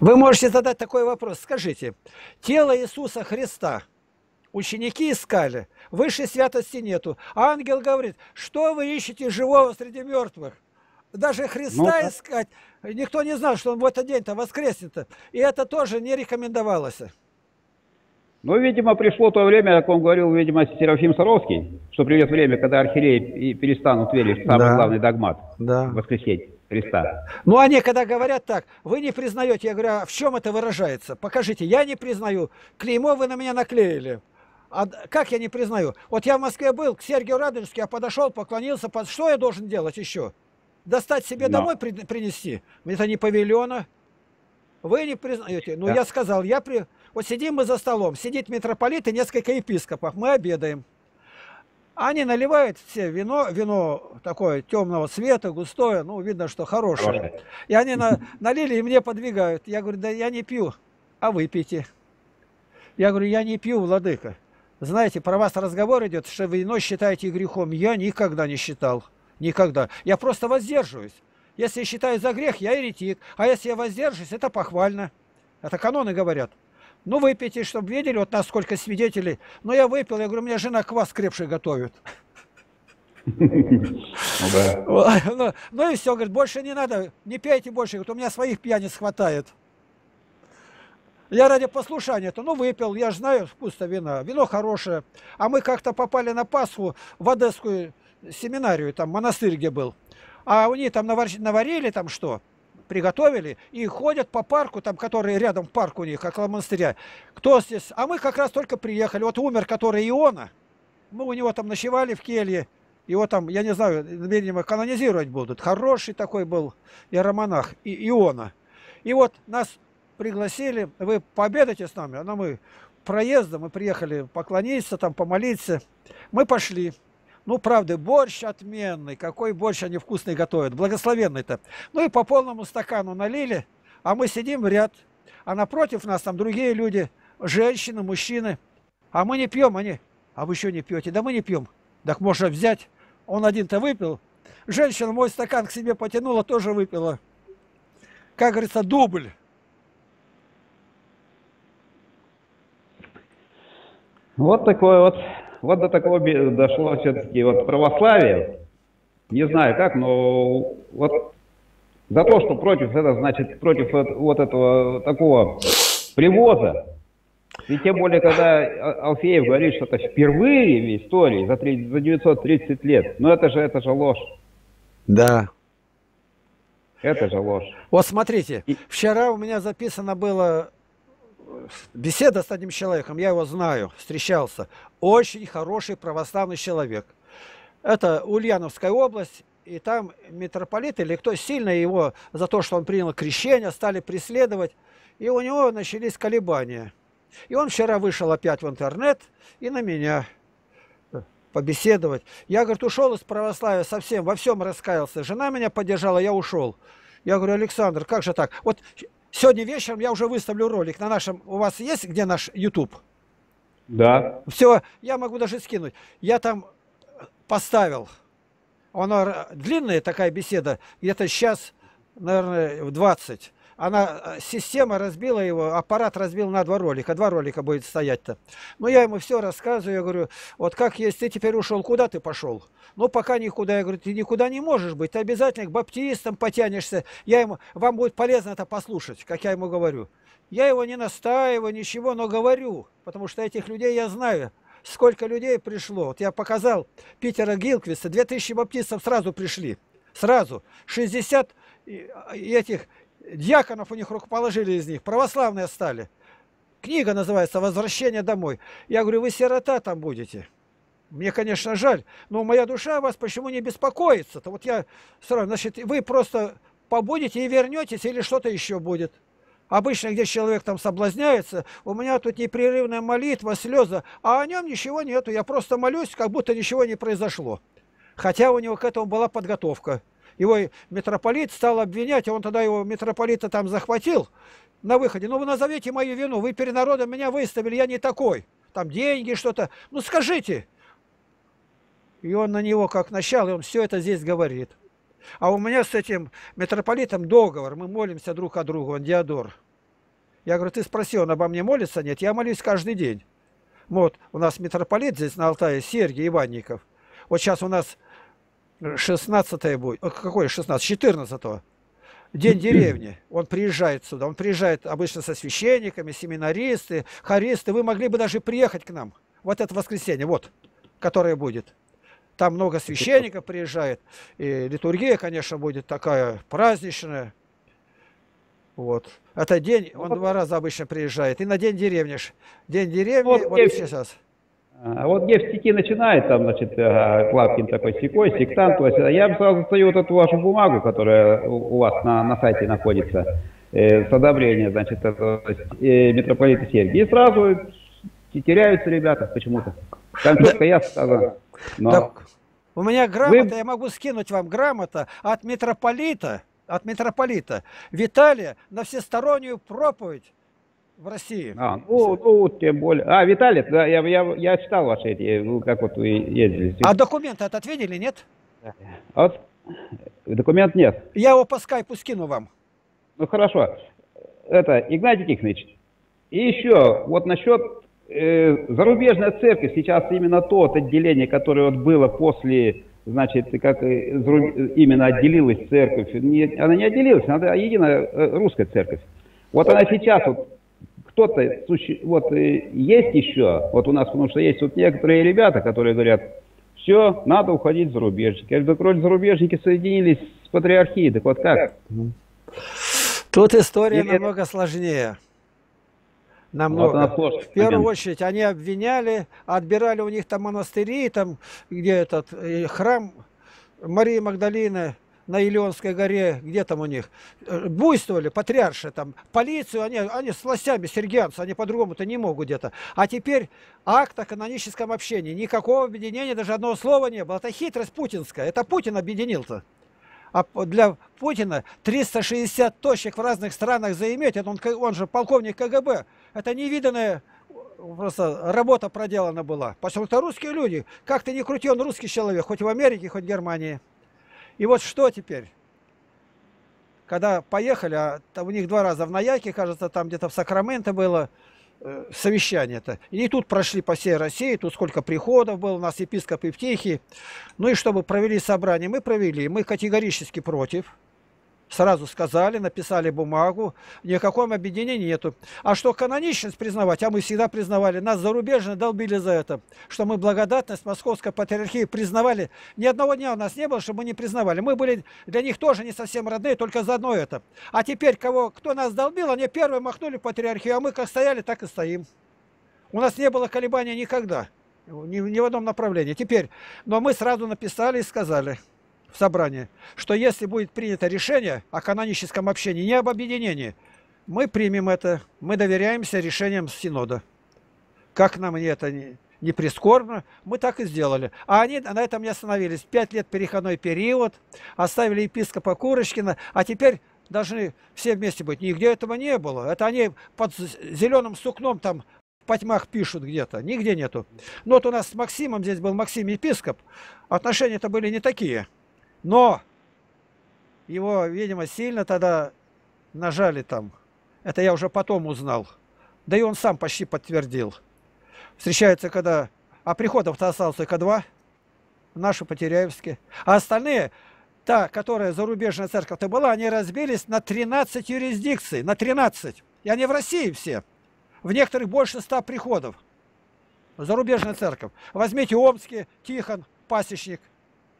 Speaker 2: Вы можете задать такой вопрос. Скажите, тело Иисуса Христа ученики искали, высшей святости нету. А ангел говорит, что вы ищете живого среди мертвых? Даже Христа ну, искать, никто не знал, что он в этот день-то воскреснет. И это тоже не рекомендовалось.
Speaker 1: Ну, видимо, пришло то время, как он говорил, видимо, Серафим Саровский, что придет время, когда архиереи перестанут верить в самый да. главный догмат да. воскресенье Христа.
Speaker 2: Ну, они когда говорят так, вы не признаете, я говорю, а в чем это выражается? Покажите, я не признаю, клеймо вы на меня наклеили. А как я не признаю? Вот я в Москве был, к Сергию Радонежскому я подошел, поклонился, под... что я должен делать еще? Достать себе Но. домой при... принести? Это не павильона. Вы не признаете. Ну, да. я сказал, я при... Вот сидим мы за столом, сидит митрополит и несколько епископов, мы обедаем. Они наливают все вино, вино такое темного цвета, густое, ну, видно, что хорошее. хорошее. И они на, налили и мне подвигают. Я говорю, да я не пью, а вы пейте. Я говорю, я не пью, владыка. Знаете, про вас разговор идет, что вы вино считаете грехом. Я никогда не считал. Никогда. Я просто воздерживаюсь. Если я считаю за грех, я еретик. А если я воздержусь, это похвально. Это каноны говорят. Ну, выпейте, чтобы видели, вот нас сколько свидетелей. Ну, я выпил, я говорю, у меня жена квас крепший готовит. Ну, ну, ну и все, говорит, больше не надо, не пейте больше, говорит, у меня своих пьяниц хватает. Я ради послушания-то, ну, выпил, я же знаю вкус-то вина, вино хорошее. А мы как-то попали на Пасху в Одесскую семинарию, там монастырь где был. А у них там наварили там что? Приготовили и ходят по парку, там, который рядом парк у них, около монастыря. Кто здесь? А мы как раз только приехали. Вот умер, который Иона. Мы у него там ночевали в келье. Его там, я не знаю, видимо, канонизировать будут. Хороший такой был иеромонах, и Иона. И вот нас пригласили, вы пообедаете с нами, а мы проездом, мы приехали поклониться, там помолиться. Мы пошли. Ну, правда, борщ отменный. Какой борщ они вкусный готовят. Благословенный-то. Ну и по полному стакану налили, а мы сидим в ряд. А напротив нас там другие люди, женщины, мужчины. А мы не пьем, они, а вы еще не пьете? Да мы не пьем. Так можно взять. Он один-то выпил. Женщина мой стакан к себе потянула, тоже выпила. Как говорится, дубль.
Speaker 1: Вот такое вот, вот до такого дошло все-таки вот православие. Не знаю как, но вот за то, что против это, значит, против вот этого такого привоза, и тем более, когда Алфеев говорит, что это впервые в истории за, 30, за 930 лет, но это же, это же ложь.
Speaker 2: Да.
Speaker 1: Это же ложь.
Speaker 2: Вот смотрите, вчера у меня записано было беседа с одним человеком, я его знаю, встречался. Очень хороший православный человек. Это Ульяновская область, и там митрополит или кто сильно его за то, что он принял крещение, стали преследовать, и у него начались колебания. И он вчера вышел опять в интернет и на меня побеседовать. Я, говорит, ушел из православия совсем, во всем раскаялся. Жена меня поддержала, я ушел. Я говорю, Александр, как же так? Вот сегодня вечером я уже выставлю ролик на нашем... У вас есть где наш YouTube?
Speaker 1: Да.
Speaker 2: Все, я могу даже скинуть. Я там поставил. Она длинная такая беседа, где-то сейчас, наверное, в 20 она, э, система разбила его, аппарат разбил на два ролика, два ролика будет стоять-то. Ну, я ему все рассказываю, я говорю, вот как есть, ты теперь ушел, куда ты пошел? Ну, пока никуда, я говорю, ты никуда не можешь быть, ты обязательно к баптистам потянешься. Я ему, вам будет полезно это послушать, как я ему говорю. Я его не настаиваю, ничего, но говорю, потому что этих людей я знаю. Сколько людей пришло. Вот я показал Питера Гилквиста, 2000 баптистов сразу пришли. Сразу. 60 этих дьяконов у них рукоположили из них, православные стали. Книга называется «Возвращение домой». Я говорю, вы сирота там будете. Мне, конечно, жаль, но моя душа вас почему не беспокоится-то? Вот я сразу, значит, вы просто побудете и вернетесь, или что-то еще будет. Обычно, где человек там соблазняется, у меня тут непрерывная молитва, слезы, а о нем ничего нету. Я просто молюсь, как будто ничего не произошло. Хотя у него к этому была подготовка его митрополит стал обвинять, он тогда его митрополита там захватил на выходе. Ну вы назовите мою вину, вы перед народом меня выставили, я не такой. Там деньги, что-то. Ну скажите. И он на него как начал, и он все это здесь говорит. А у меня с этим митрополитом договор, мы молимся друг о друге, он Диодор. Я говорю, ты спроси, он обо мне молится? Нет, я молюсь каждый день. Вот, у нас митрополит здесь на Алтае, Сергий Иванников. Вот сейчас у нас 16 будет, какой 16, 14 -го. День деревни. Он приезжает сюда. Он приезжает обычно со священниками, семинаристы, хористы. Вы могли бы даже приехать к нам. Вот это воскресенье, вот, которое будет. Там много священников приезжает. И литургия, конечно, будет такая праздничная. Вот. Это день, он два раза обычно приезжает. И на день деревни. День деревни, вот, вот сейчас.
Speaker 1: А вот где в сети начинает, там, значит, Клапкин такой секой, сектант, есть, я сразу стою вот эту вашу бумагу, которая у вас на, на сайте находится, э, с одобрения, значит, это, э, митрополита Сергия, и сразу теряются ребята почему-то. Там четко я сказал.
Speaker 2: Но... Так, у меня грамота, Вы... я могу скинуть вам грамота от митрополита, от митрополита Виталия на всестороннюю проповедь в России.
Speaker 1: А, ну, ну, тем более. А, Виталий, да, я, я, я читал ваши эти, ну, как вот вы ездили.
Speaker 2: А документы ответили, нет?
Speaker 1: А вот документ нет.
Speaker 2: Я его по скайпу скину вам.
Speaker 1: Ну, хорошо. Это, Игнатий Тихонович, и еще, вот насчет э, зарубежной церкви, сейчас именно то отделение, которое вот было после, значит, как именно отделилась церковь, не, она не отделилась, она единая э, русская церковь. Вот она сейчас вот кто-то вот есть еще, вот у нас, потому что есть вот некоторые ребята, которые говорят, все, надо уходить в зарубежники. Я говорю, вроде зарубежники соединились с патриархией, так вот как?
Speaker 2: Тут история Или... намного сложнее. Намного. Вот в первую очередь они обвиняли, отбирали у них там монастыри, там где этот э, храм Марии Магдалины, на Илионской горе, где там у них, э, буйствовали, патриарши там, полицию, они, они с властями, сергианцы, они по-другому-то не могут где-то. А теперь акт о каноническом общении, никакого объединения, даже одного слова не было. Это хитрость путинская, это Путин объединил-то. А для Путина 360 точек в разных странах заиметь, это он, он же полковник КГБ, это невиданное просто работа проделана была. Потому что русские люди, как ты не крути, он русский человек, хоть в Америке, хоть в Германии. И вот что теперь? Когда поехали, а у них два раза в Наяке, кажется, там где-то в Сакраменто было, Э, совещание-то. И тут прошли по всей России, тут сколько приходов было, у нас епископ Евтихий. Ну и чтобы провели собрание, мы провели, мы категорически против. Сразу сказали, написали бумагу, никакого объединения нету. А что каноничность признавать, а мы всегда признавали, нас зарубежно долбили за это, что мы благодатность Московской Патриархии признавали. Ни одного дня у нас не было, чтобы мы не признавали. Мы были для них тоже не совсем родные, только заодно это. А теперь, кого, кто нас долбил, они первые махнули Патриархию, а мы как стояли, так и стоим. У нас не было колебания никогда, ни, ни в одном направлении. Теперь, но мы сразу написали и сказали – в собрании, что если будет принято решение о каноническом общении, не об объединении, мы примем это, мы доверяемся решениям Синода. Как нам это не, не прискорбно, мы так и сделали. А они на этом не остановились. Пять лет переходной период, оставили епископа Курочкина, а теперь должны все вместе быть. Нигде этого не было. Это они под зеленым сукном там в потьмах пишут где-то. Нигде нету. Но вот у нас с Максимом, здесь был Максим епископ, отношения-то были не такие. Но его, видимо, сильно тогда нажали там. Это я уже потом узнал. Да и он сам почти подтвердил. Встречается, когда... А приходов-то осталось только два. Наши Потеряевские. А остальные, та, которая зарубежная церковь-то была, они разбились на 13 юрисдикций. На 13. И они в России все. В некоторых больше 100 приходов. Зарубежная церковь. Возьмите Омский, Тихон, пасечник,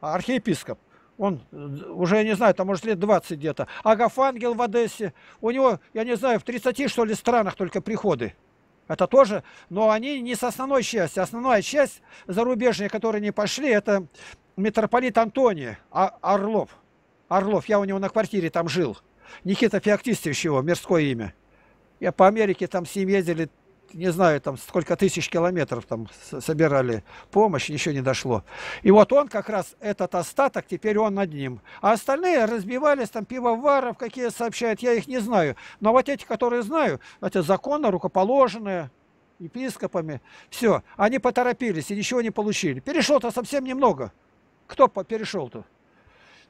Speaker 2: архиепископ он уже, я не знаю, там может лет 20 где-то. Агафангел в Одессе, у него, я не знаю, в 30 что ли странах только приходы. Это тоже, но они не с основной части. Основная часть зарубежная, которые не пошли, это митрополит Антоний а, Орлов. Орлов, я у него на квартире там жил. Никита Феоктистович его, мирское имя. Я по Америке там с ним ездили не знаю, там сколько тысяч километров там собирали помощь, еще не дошло. И вот он как раз, этот остаток, теперь он над ним. А остальные разбивались, там пивоваров какие сообщают, я их не знаю. Но вот эти, которые знаю, это законно рукоположенные, епископами, все, они поторопились и ничего не получили. Перешел-то совсем немного. Кто перешел-то?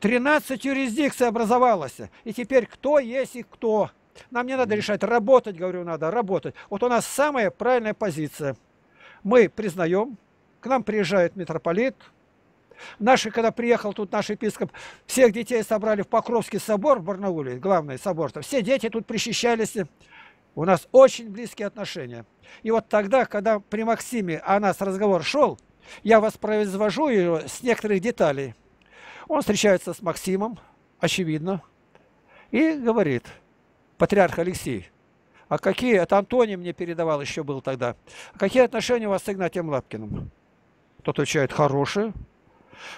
Speaker 2: 13 юрисдикций образовалось. И теперь кто есть и кто? Нам не надо решать, работать, говорю, надо, работать. Вот у нас самая правильная позиция. Мы признаем, к нам приезжает митрополит, Наши, когда приехал тут наш епископ, всех детей собрали в Покровский собор в Барнауле, главный собор, -то. все дети тут причащались. У нас очень близкие отношения. И вот тогда, когда при Максиме о нас разговор шел, я воспроизвожу его с некоторых деталей. Он встречается с Максимом, очевидно, и говорит – патриарх Алексей. А какие, это Антоний мне передавал, еще был тогда. А какие отношения у вас с Игнатием Лапкиным? Тот отвечает, хорошие.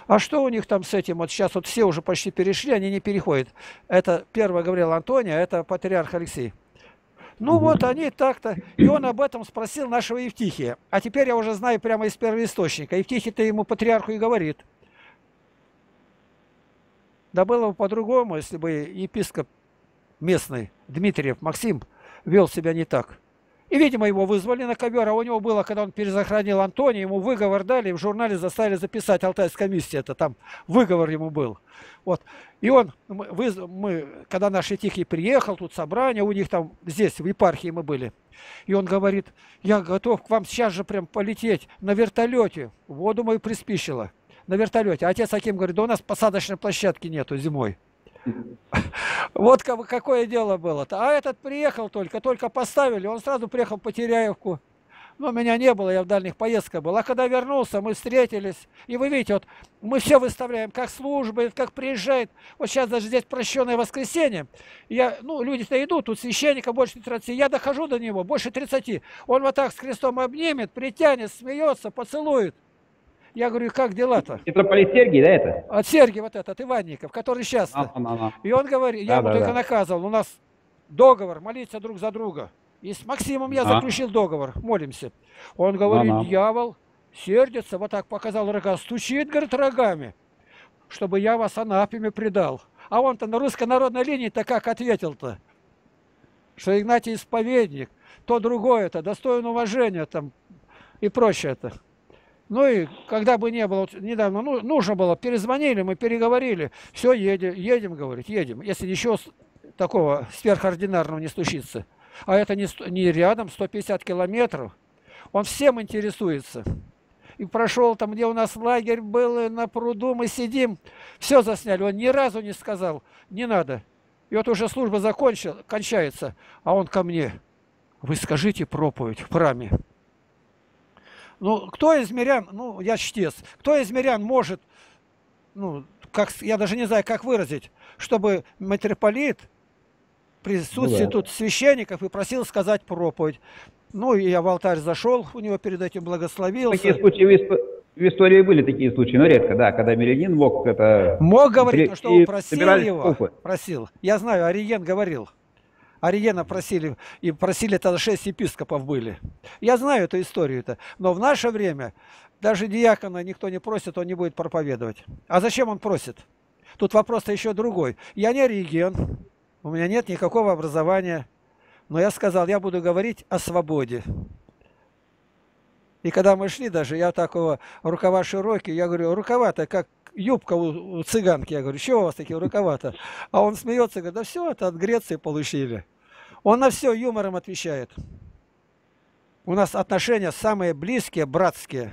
Speaker 2: А что у них там с этим? Вот сейчас вот все уже почти перешли, они не переходят. Это первое говорил Антоний, а это патриарх Алексей. Ну вот они так-то. И он об этом спросил нашего Евтихия. А теперь я уже знаю прямо из первоисточника. Евтихий-то ему патриарху и говорит. Да было бы по-другому, если бы епископ местный, Дмитриев Максим, вел себя не так. И, видимо, его вызвали на ковер, а у него было, когда он перезахоронил Антония, ему выговор дали, в журнале заставили записать Алтайская комиссия, это там выговор ему был. Вот. И он, мы, мы, когда наш Тихий приехал, тут собрание, у них там, здесь, в епархии мы были, и он говорит, я готов к вам сейчас же прям полететь на вертолете, воду мою приспичило, на вертолете. А отец Аким говорит, да у нас посадочной площадки нету зимой. Вот какое дело было-то. А этот приехал только, только поставили, он сразу приехал по Теряевку. Но меня не было, я в дальних поездках был. А когда вернулся, мы встретились. И вы видите, вот мы все выставляем, как службы, как приезжает. Вот сейчас даже здесь прощенное воскресенье. Я, ну, люди-то идут, тут священника больше 30. Я дохожу до него, больше 30. Он вот так с крестом обнимет, притянет, смеется, поцелует. Я говорю, как дела-то?
Speaker 1: Митрополит Сергий, да, это?
Speaker 2: От Сергий вот этот, Иванников, который сейчас. А, а, а. И он говорит, я да, ему да, только да. наказывал, у нас договор, молиться друг за друга. И с Максимом я а. заключил договор, молимся. Он говорит, а, дьявол сердится, вот так показал рога, стучит, говорит, рогами, чтобы я вас анафеме предал. А он-то на русской народной линии-то как ответил-то? Что Игнатий исповедник. то другое, это достоин уважения там и прочее это. Ну и когда бы не было, вот недавно ну, нужно было, перезвонили, мы переговорили, все, едем, едем, говорит, едем. Если ничего такого сверхординарного не случится. А это не, не рядом, 150 километров. Он всем интересуется. И прошел там, где у нас лагерь был, на пруду мы сидим, все засняли. Он ни разу не сказал, не надо. И вот уже служба закончил, кончается, а он ко мне. Вы скажите проповедь в храме. Ну, кто из мирян, ну, я чтец, кто из мирян может, ну, как, я даже не знаю, как выразить, чтобы митрополит присутствии ну, да. тут священников и просил сказать проповедь. Ну, и я в алтарь зашел, у него перед этим благословился.
Speaker 1: Такие случаи в, истории были такие случаи, но редко, да, когда мирянин мог это...
Speaker 2: Мог говорить, но что он просил его, просил. Я знаю, Ориген говорил. Ориена просили, и просили тогда шесть епископов были. Я знаю эту историю-то, но в наше время даже диакона никто не просит, он не будет проповедовать. А зачем он просит? Тут вопрос-то еще другой. Я не Ориген, у меня нет никакого образования. Но я сказал, я буду говорить о свободе. И когда мы шли даже, я такого рукава широкие, я говорю, рукава-то как юбка у, у цыганки. Я говорю, что у вас такие рукава-то? А он смеется, говорит, да все, это от Греции получили. Он на все юмором отвечает. У нас отношения самые близкие, братские.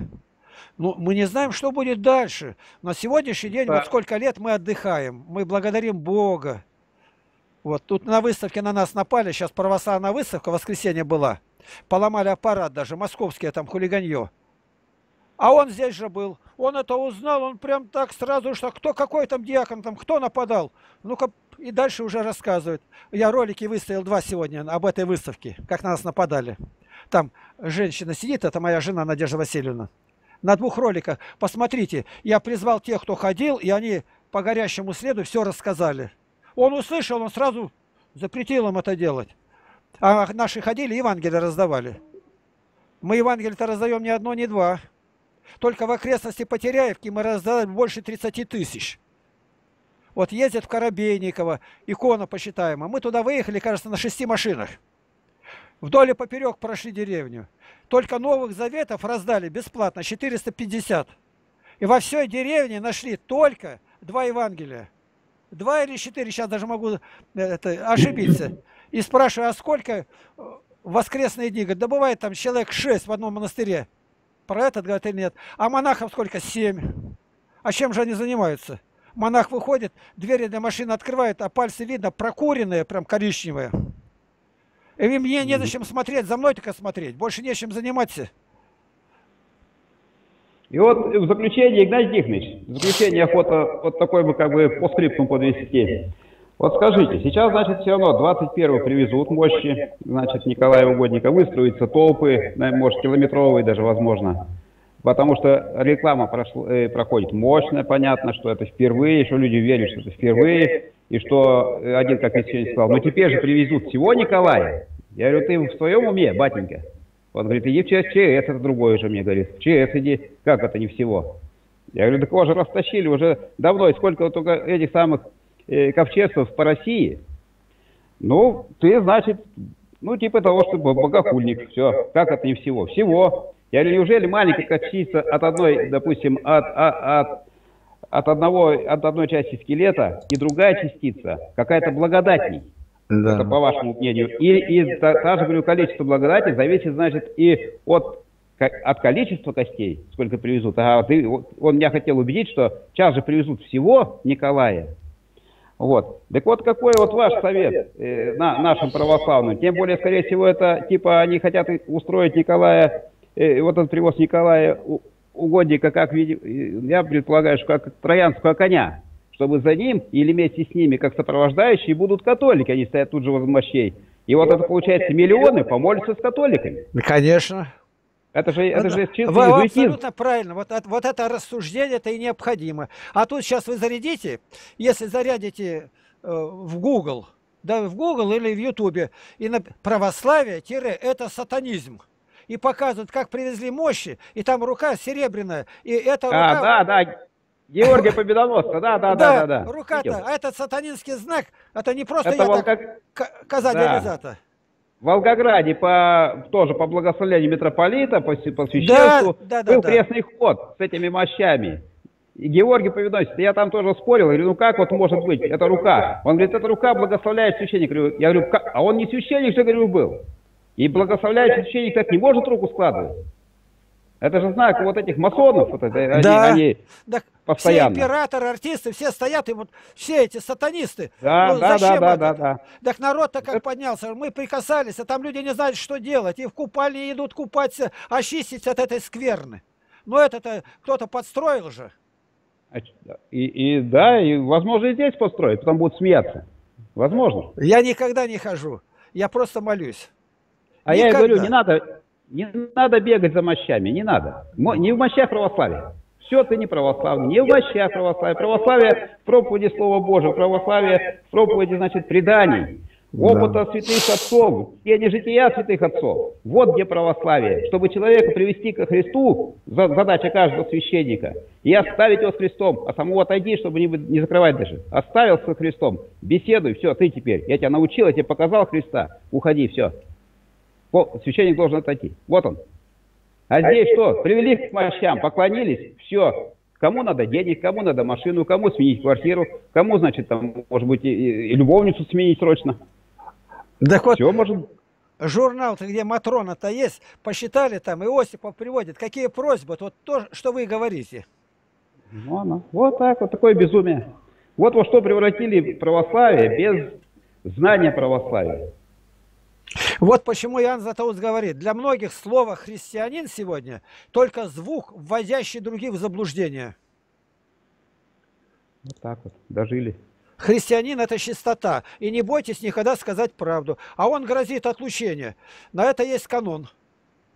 Speaker 2: Ну, мы не знаем, что будет дальше. На сегодняшний день, вот сколько лет мы отдыхаем, мы благодарим Бога. Вот тут на выставке на нас напали, сейчас православная выставка, воскресенье была. Поломали аппарат даже, московские там хулиганье. А он здесь же был. Он это узнал, он прям так сразу, что кто, какой там диакон, там кто нападал. Ну-ка, и дальше уже рассказывает. Я ролики выставил два сегодня об этой выставке, как на нас нападали. Там женщина сидит, это моя жена Надежда Васильевна. На двух роликах. Посмотрите, я призвал тех, кто ходил, и они по горящему следу все рассказали. Он услышал, он сразу запретил им это делать. А наши ходили, Евангелие раздавали. Мы Евангелие-то раздаем ни одно, ни два. Только в окрестности Потеряевки мы раздали больше 30 тысяч. Вот ездят в Коробейниково, икона посчитаема. Мы туда выехали, кажется, на шести машинах. Вдоль и поперек прошли деревню. Только новых заветов раздали бесплатно, 450. И во всей деревне нашли только два Евангелия два или четыре, сейчас даже могу э, это, ошибиться. И спрашиваю, а сколько э, воскресные дни? Говорит, да бывает там человек шесть в одном монастыре. Про этот, говорит, или нет. А монахов сколько? Семь. А чем же они занимаются? Монах выходит, двери для машины открывает, а пальцы видно прокуренные, прям коричневые. И мне не зачем смотреть, за мной только смотреть. Больше нечем заниматься.
Speaker 1: И вот в заключение, Игнатий Тихонович, в заключение охота вот такой бы как бы по скрипту подвести. Вот скажите, сейчас, значит, все равно 21-го привезут мощи, значит, Николая Угодника, выстроятся толпы, может, километровые даже, возможно. Потому что реклама прошло, э, проходит мощная, понятно, что это впервые, еще люди верят, что это впервые, и что один, как я сегодня сказал, но теперь же привезут всего Николая. Я говорю, ты в своем уме, батенька? Он говорит, иди в ЧС, это другой уже мне говорит. В ЧС иди, как это не всего? Я говорю, так его же растащили уже давно, и сколько только этих самых э, ковчежцев по России. Ну, ты, значит, ну, типа того, что богохульник, все, как это не всего? Всего. Я говорю, неужели маленькая частица от одной, допустим, от, от, от, от, одного, от одной части скелета и другая частица какая-то благодатней? Да. Это по вашему мнению. И, и та, та же, говорю, количество благодати зависит, значит, и от, от количества костей, сколько привезут. А ты, он меня хотел убедить, что сейчас же привезут всего Николая. Вот. Так вот, какой вот ваш совет э, на, нашим православным? Тем более, скорее всего, это типа они хотят устроить Николая, э, вот этот привоз Николая угодника, как, я предполагаю, что как троянского коня чтобы за ним или вместе с ними, как сопровождающие, будут католики, они стоят тут же возле мощей. И вот это получается миллионы помолятся с католиками.
Speaker 2: Конечно.
Speaker 1: Это же, это же
Speaker 2: чистый Вы абсолютно правильно. Вот, вот это рассуждение это и необходимо. А тут сейчас вы зарядите, если зарядите э, в Google, да, в Google или в Ютубе, и на православие это сатанизм. И показывают, как привезли мощи, и там рука серебряная. И это
Speaker 1: а,
Speaker 2: рука...
Speaker 1: да, да. Георгия Победоносца, да, да, да, да.
Speaker 2: да, Рука-то, а этот сатанинский знак, это не просто это я так, как... коза да.
Speaker 1: В Волгограде по, тоже по благословению митрополита, по, по священству, да, да, был да, крестный ход с этими мощами. И Георгий Повиносец, я там тоже спорил, говорю, ну как вот может быть, это рука. Он говорит, это рука благословляет священник. Я говорю, как? а он не священник же, говорю, был. И благословляет священник так не может руку складывать. Это же знак вот этих масонов, вот это,
Speaker 2: да. они, они да. Постоянно. Все императоры, артисты, все стоят, и вот все эти сатанисты.
Speaker 1: Да, ну, да, да, да, да, да.
Speaker 2: Так народ-то как это... поднялся, мы прикасались, а там люди не знают, что делать. И в купальне идут купаться, очистить от этой скверны. Но это-то кто-то подстроил же.
Speaker 1: И, и да, и возможно и здесь построить, потом будут смеяться. Возможно.
Speaker 2: Я никогда не хожу, я просто молюсь.
Speaker 1: А никогда. я говорю, не надо, не надо бегать за мощами, не надо. Не в мощах православия. Все, ты не православный. Не в мощах православия. Православие в проповеди Слова Божьего. Православие в проповеди, значит, преданий. Опыта да. святых отцов, не жития святых отцов. Вот где православие. Чтобы человека привести ко Христу, задача каждого священника, и оставить его с Христом, а самого отойди, чтобы не, не закрывать даже. Оставил со Христом, беседуй, все, ты теперь. Я тебя научил, я тебе показал Христа, уходи, все. Священник должен отойти. Вот он. А здесь что? Привели к мощам, поклонились, все. Кому надо денег, кому надо машину, кому сменить квартиру, кому, значит, там, может быть, и, и любовницу сменить срочно.
Speaker 2: Так вот, Все может... журнал где Матрона-то есть, посчитали там, Иосипов приводит, какие просьбы, вот то, что вы говорите.
Speaker 1: Ну, ну, вот так, вот такое безумие. Вот во что превратили православие без знания православия.
Speaker 2: Вот почему Иоанн Златоуст говорит, для многих слово «христианин» сегодня только звук, вводящий других в заблуждение.
Speaker 1: Вот так вот, дожили.
Speaker 2: Христианин – это чистота. И не бойтесь никогда сказать правду. А он грозит отлучение. На это есть канон.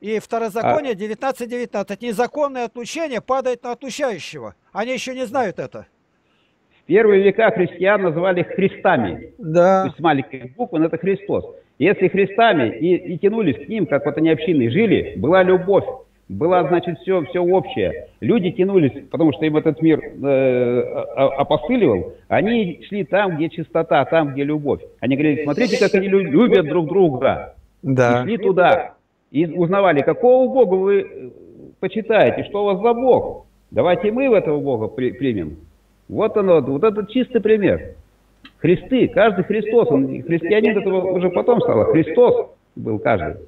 Speaker 2: И второзаконие 19.19. .19. Незаконное отлучение падает на отлучающего. Они еще не знают это.
Speaker 1: В первые века христиан называли христами. Да. То есть маленькой буквы – это Христос. Если христами и, и тянулись к ним, как вот они общины жили, была любовь было, значит, все, все общее. Люди тянулись, потому что им этот мир э, опосыливал, они шли там, где чистота, там, где любовь. Они говорили, смотрите, как они любят друг друга. Да. И шли туда. И узнавали, какого Бога вы э, почитаете, что у вас за Бог. Давайте мы в этого Бога при, примем. Вот оно, вот этот чистый пример. Христы, каждый Христос, он христианин этого уже потом стало. Христос был каждый.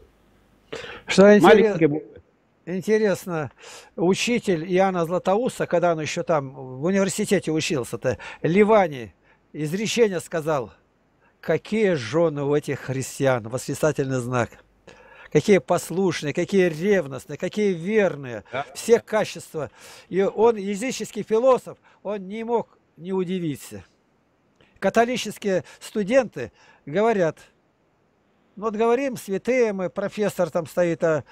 Speaker 2: Что интересно, Интересно, учитель Иоанна Златоуста, когда он еще там в университете учился-то, Ливани, изречение сказал, какие жены у этих христиан, восклицательный знак. Какие послушные, какие ревностные, какие верные, да. все качества. И он, языческий философ, он не мог не удивиться. Католические студенты говорят, ну вот говорим, святые мы, профессор там стоит, а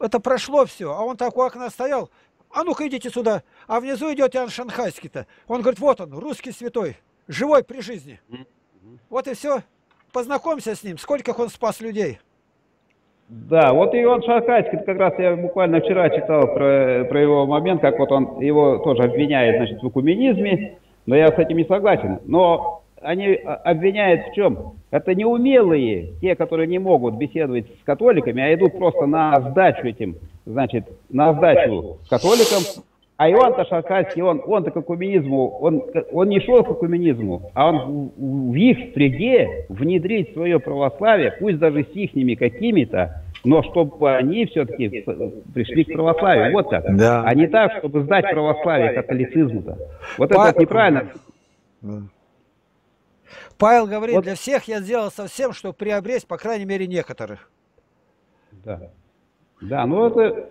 Speaker 2: это прошло все, а он так у окна стоял, а ну-ка идите сюда, а внизу идет Иоанн Шанхайский-то. Он говорит, вот он, русский святой, живой при жизни. Вот и все. Познакомься с ним, сколько он спас людей.
Speaker 1: Да, вот Иоанн Шанхайский, как раз я буквально вчера читал про, про его момент, как вот он его тоже обвиняет значит, в экуменизме, но я с этим не согласен. Но они обвиняют в чем? Это неумелые, те, которые не могут беседовать с католиками, а идут просто на сдачу этим, значит, на сдачу католикам. А Иоанн Ташакальский, он, он к коммунизму, он, он не шел к коммунизму, а он в, в их среде внедрить свое православие, пусть даже с ихними какими-то, но чтобы они все-таки пришли к православию. Вот так. Да. А не так, чтобы сдать православие католицизму-то. Вот это неправильно.
Speaker 2: Павел говорит, вот. для всех я сделал совсем, чтобы приобрести, по крайней мере, некоторых.
Speaker 1: Да. Да, ну это,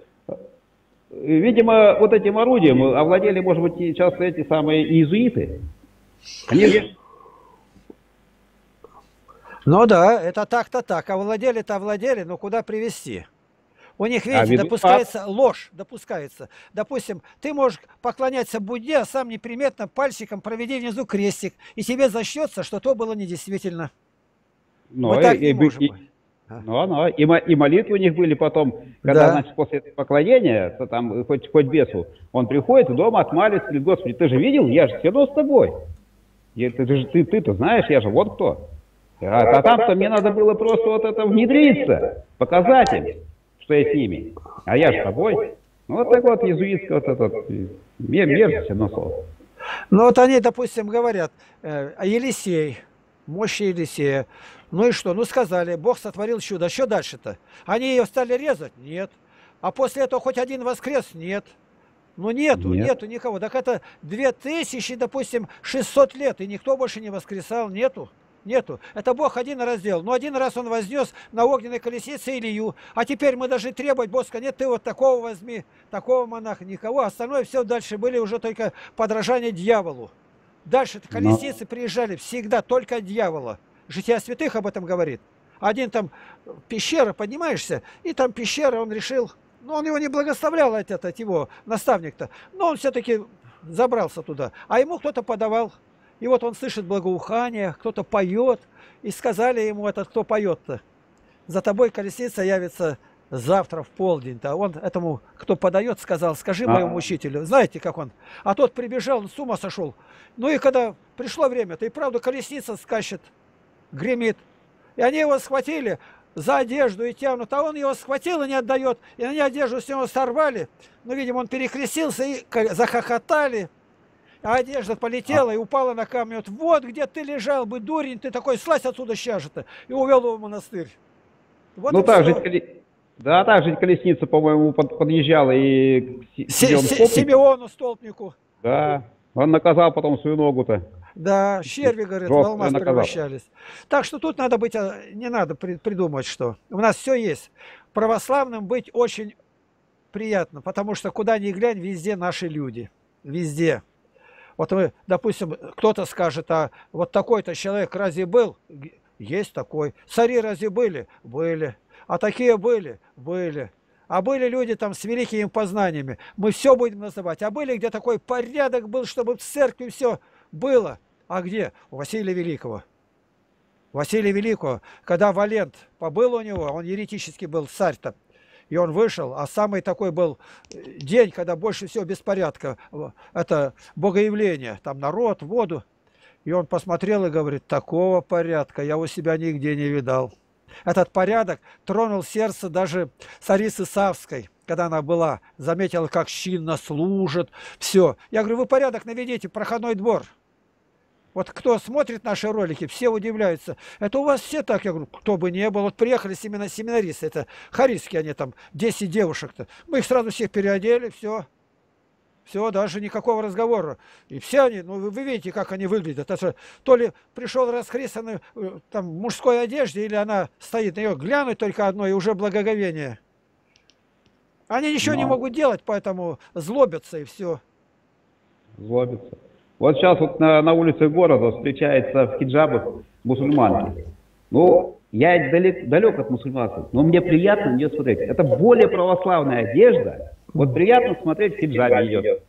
Speaker 1: видимо, вот этим орудием овладели, может быть, сейчас эти самые иезуиты. Они...
Speaker 2: Ну да, это так-то так. Овладели-то овладели, но куда привести? У них, видите, а, допускается а... ложь, допускается. Допустим, ты можешь поклоняться Будде, а сам неприметно пальчиком проведи внизу крестик, и тебе зачтется, что то было недействительно.
Speaker 1: Но ну, Мы и, так не и, можем и, Ну, ну, и, и молитвы у них были потом, когда, да. значит, после поклонения, то там хоть, хоть бесу, он приходит дома, отмалится, говорит, Господи, ты же видел, я же сидел с тобой. Я, ты, ты, ты, ты-то знаешь, я же вот кто. А, а там-то мне надо было просто вот это внедриться, показать им, что я с ними. А я же с тобой. Ну, вот так вот иезуитское вот этот, мерзость одно слово.
Speaker 2: Ну вот они, допустим, говорят, э, Елисей, мощи Елисея. Ну и что? Ну сказали, Бог сотворил чудо. Что дальше-то? Они ее стали резать? Нет. А после этого хоть один воскрес? Нет. Ну нету, Нет. нету никого. Так это 2000, допустим, 600 лет, и никто больше не воскресал, нету. Нету. Это Бог один раз сделал. Но один раз он вознес на огненной колесице Илью. А теперь мы даже требовать, Бог сказать, нет, ты вот такого возьми, такого монаха, никого. Остальное все дальше были уже только подражание дьяволу. Дальше колесицы Но... приезжали всегда только от дьявола. Жития святых об этом говорит. Один там пещера, поднимаешься, и там пещера, он решил, ну он его не благословлял, этот его наставник-то, но он все-таки забрался туда. А ему кто-то подавал и вот он слышит благоухание, кто-то поет, и сказали ему, этот кто поет-то, за тобой колесница явится завтра в полдень-то. А он этому, кто подает, сказал, скажи моему учителю. Знаете, как он? А тот прибежал, он с ума сошел. Ну и когда пришло время, то и правда колесница скачет, гремит. И они его схватили за одежду и тянут, а он его схватил и не отдает. И они одежду с него сорвали. Ну, видимо, он перекрестился и захохотали а одежда полетела а. и упала на камни. Вот, вот где ты лежал бы, дурень, ты такой, слазь отсюда сейчас же-то. И увел его в монастырь.
Speaker 1: Вот ну так же, да, так же колесница, по-моему, под, подъезжала и
Speaker 2: к Симеону Столпнику.
Speaker 1: Да, он наказал потом свою ногу-то.
Speaker 2: Да, черви, говорит, в алмаз превращались. Так что тут надо быть, а, не надо придумать, что. У нас все есть. Православным быть очень приятно, потому что куда ни глянь, везде наши люди. Везде. Вот вы, допустим, кто-то скажет, а вот такой-то человек разве был? Есть такой. Цари разве были? Были. А такие были? Были. А были люди там с великими познаниями. Мы все будем называть. А были, где такой порядок был, чтобы в церкви все было. А где? У Василия Великого. Василия Великого, когда Валент побыл у него, он еретический был царь-то, и он вышел, а самый такой был э, день, когда больше всего беспорядка, это богоявление, там народ, воду. И он посмотрел и говорит, такого порядка я у себя нигде не видал. Этот порядок тронул сердце даже царицы Савской, когда она была, заметила, как чинно служит, все. Я говорю, вы порядок наведите, проходной двор. Вот кто смотрит наши ролики, все удивляются. Это у вас все так? Я говорю, кто бы не был. Вот приехали семена, семинаристы, это харийские они там, 10 девушек-то. Мы их сразу всех переодели, все. Все, даже никакого разговора. И все они, ну вы, видите, как они выглядят. Это, то ли пришел расхристанный э, там в мужской одежде, или она стоит на нее, глянуть только одно, и уже благоговение. Они ничего Но... не могут делать, поэтому злобятся и все.
Speaker 1: Злобятся. Вот сейчас вот на, на улице города встречается в хиджабах мусульманки. Ну, я далек, далек от мусульманства, но мне приятно на смотреть. Это более православная одежда. Вот приятно смотреть в хиджабе идет.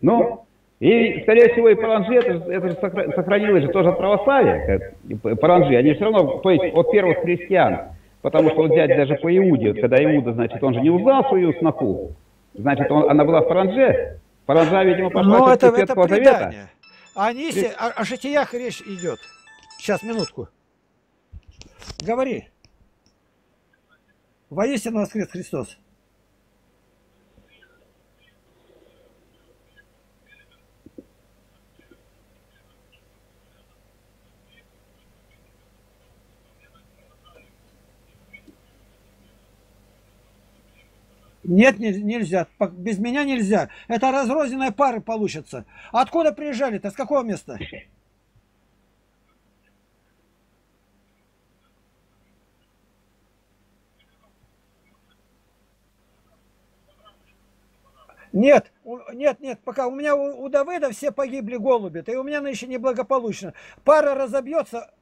Speaker 1: Ну, и, скорее всего, и паранжи, это, это же сохранилось же тоже от православия. Паранжи, они все равно, то есть от первых христиан. Потому что вот взять даже по Иуде, вот когда Иуда, значит, он же не узнал свою сноху, значит, он, она была в паранже, Паранжа, видимо, пошла
Speaker 2: Но это, это предание. А они, Пред... о, о житиях речь идет. Сейчас, минутку. Говори. Воистину воскрес Христос. Нет, нельзя. Без меня нельзя. Это разрозненные пары получатся. Откуда приезжали-то? С какого места? Нет, нет, нет, пока у меня у, Давыда все погибли голуби, и у меня еще неблагополучно. Пара разобьется,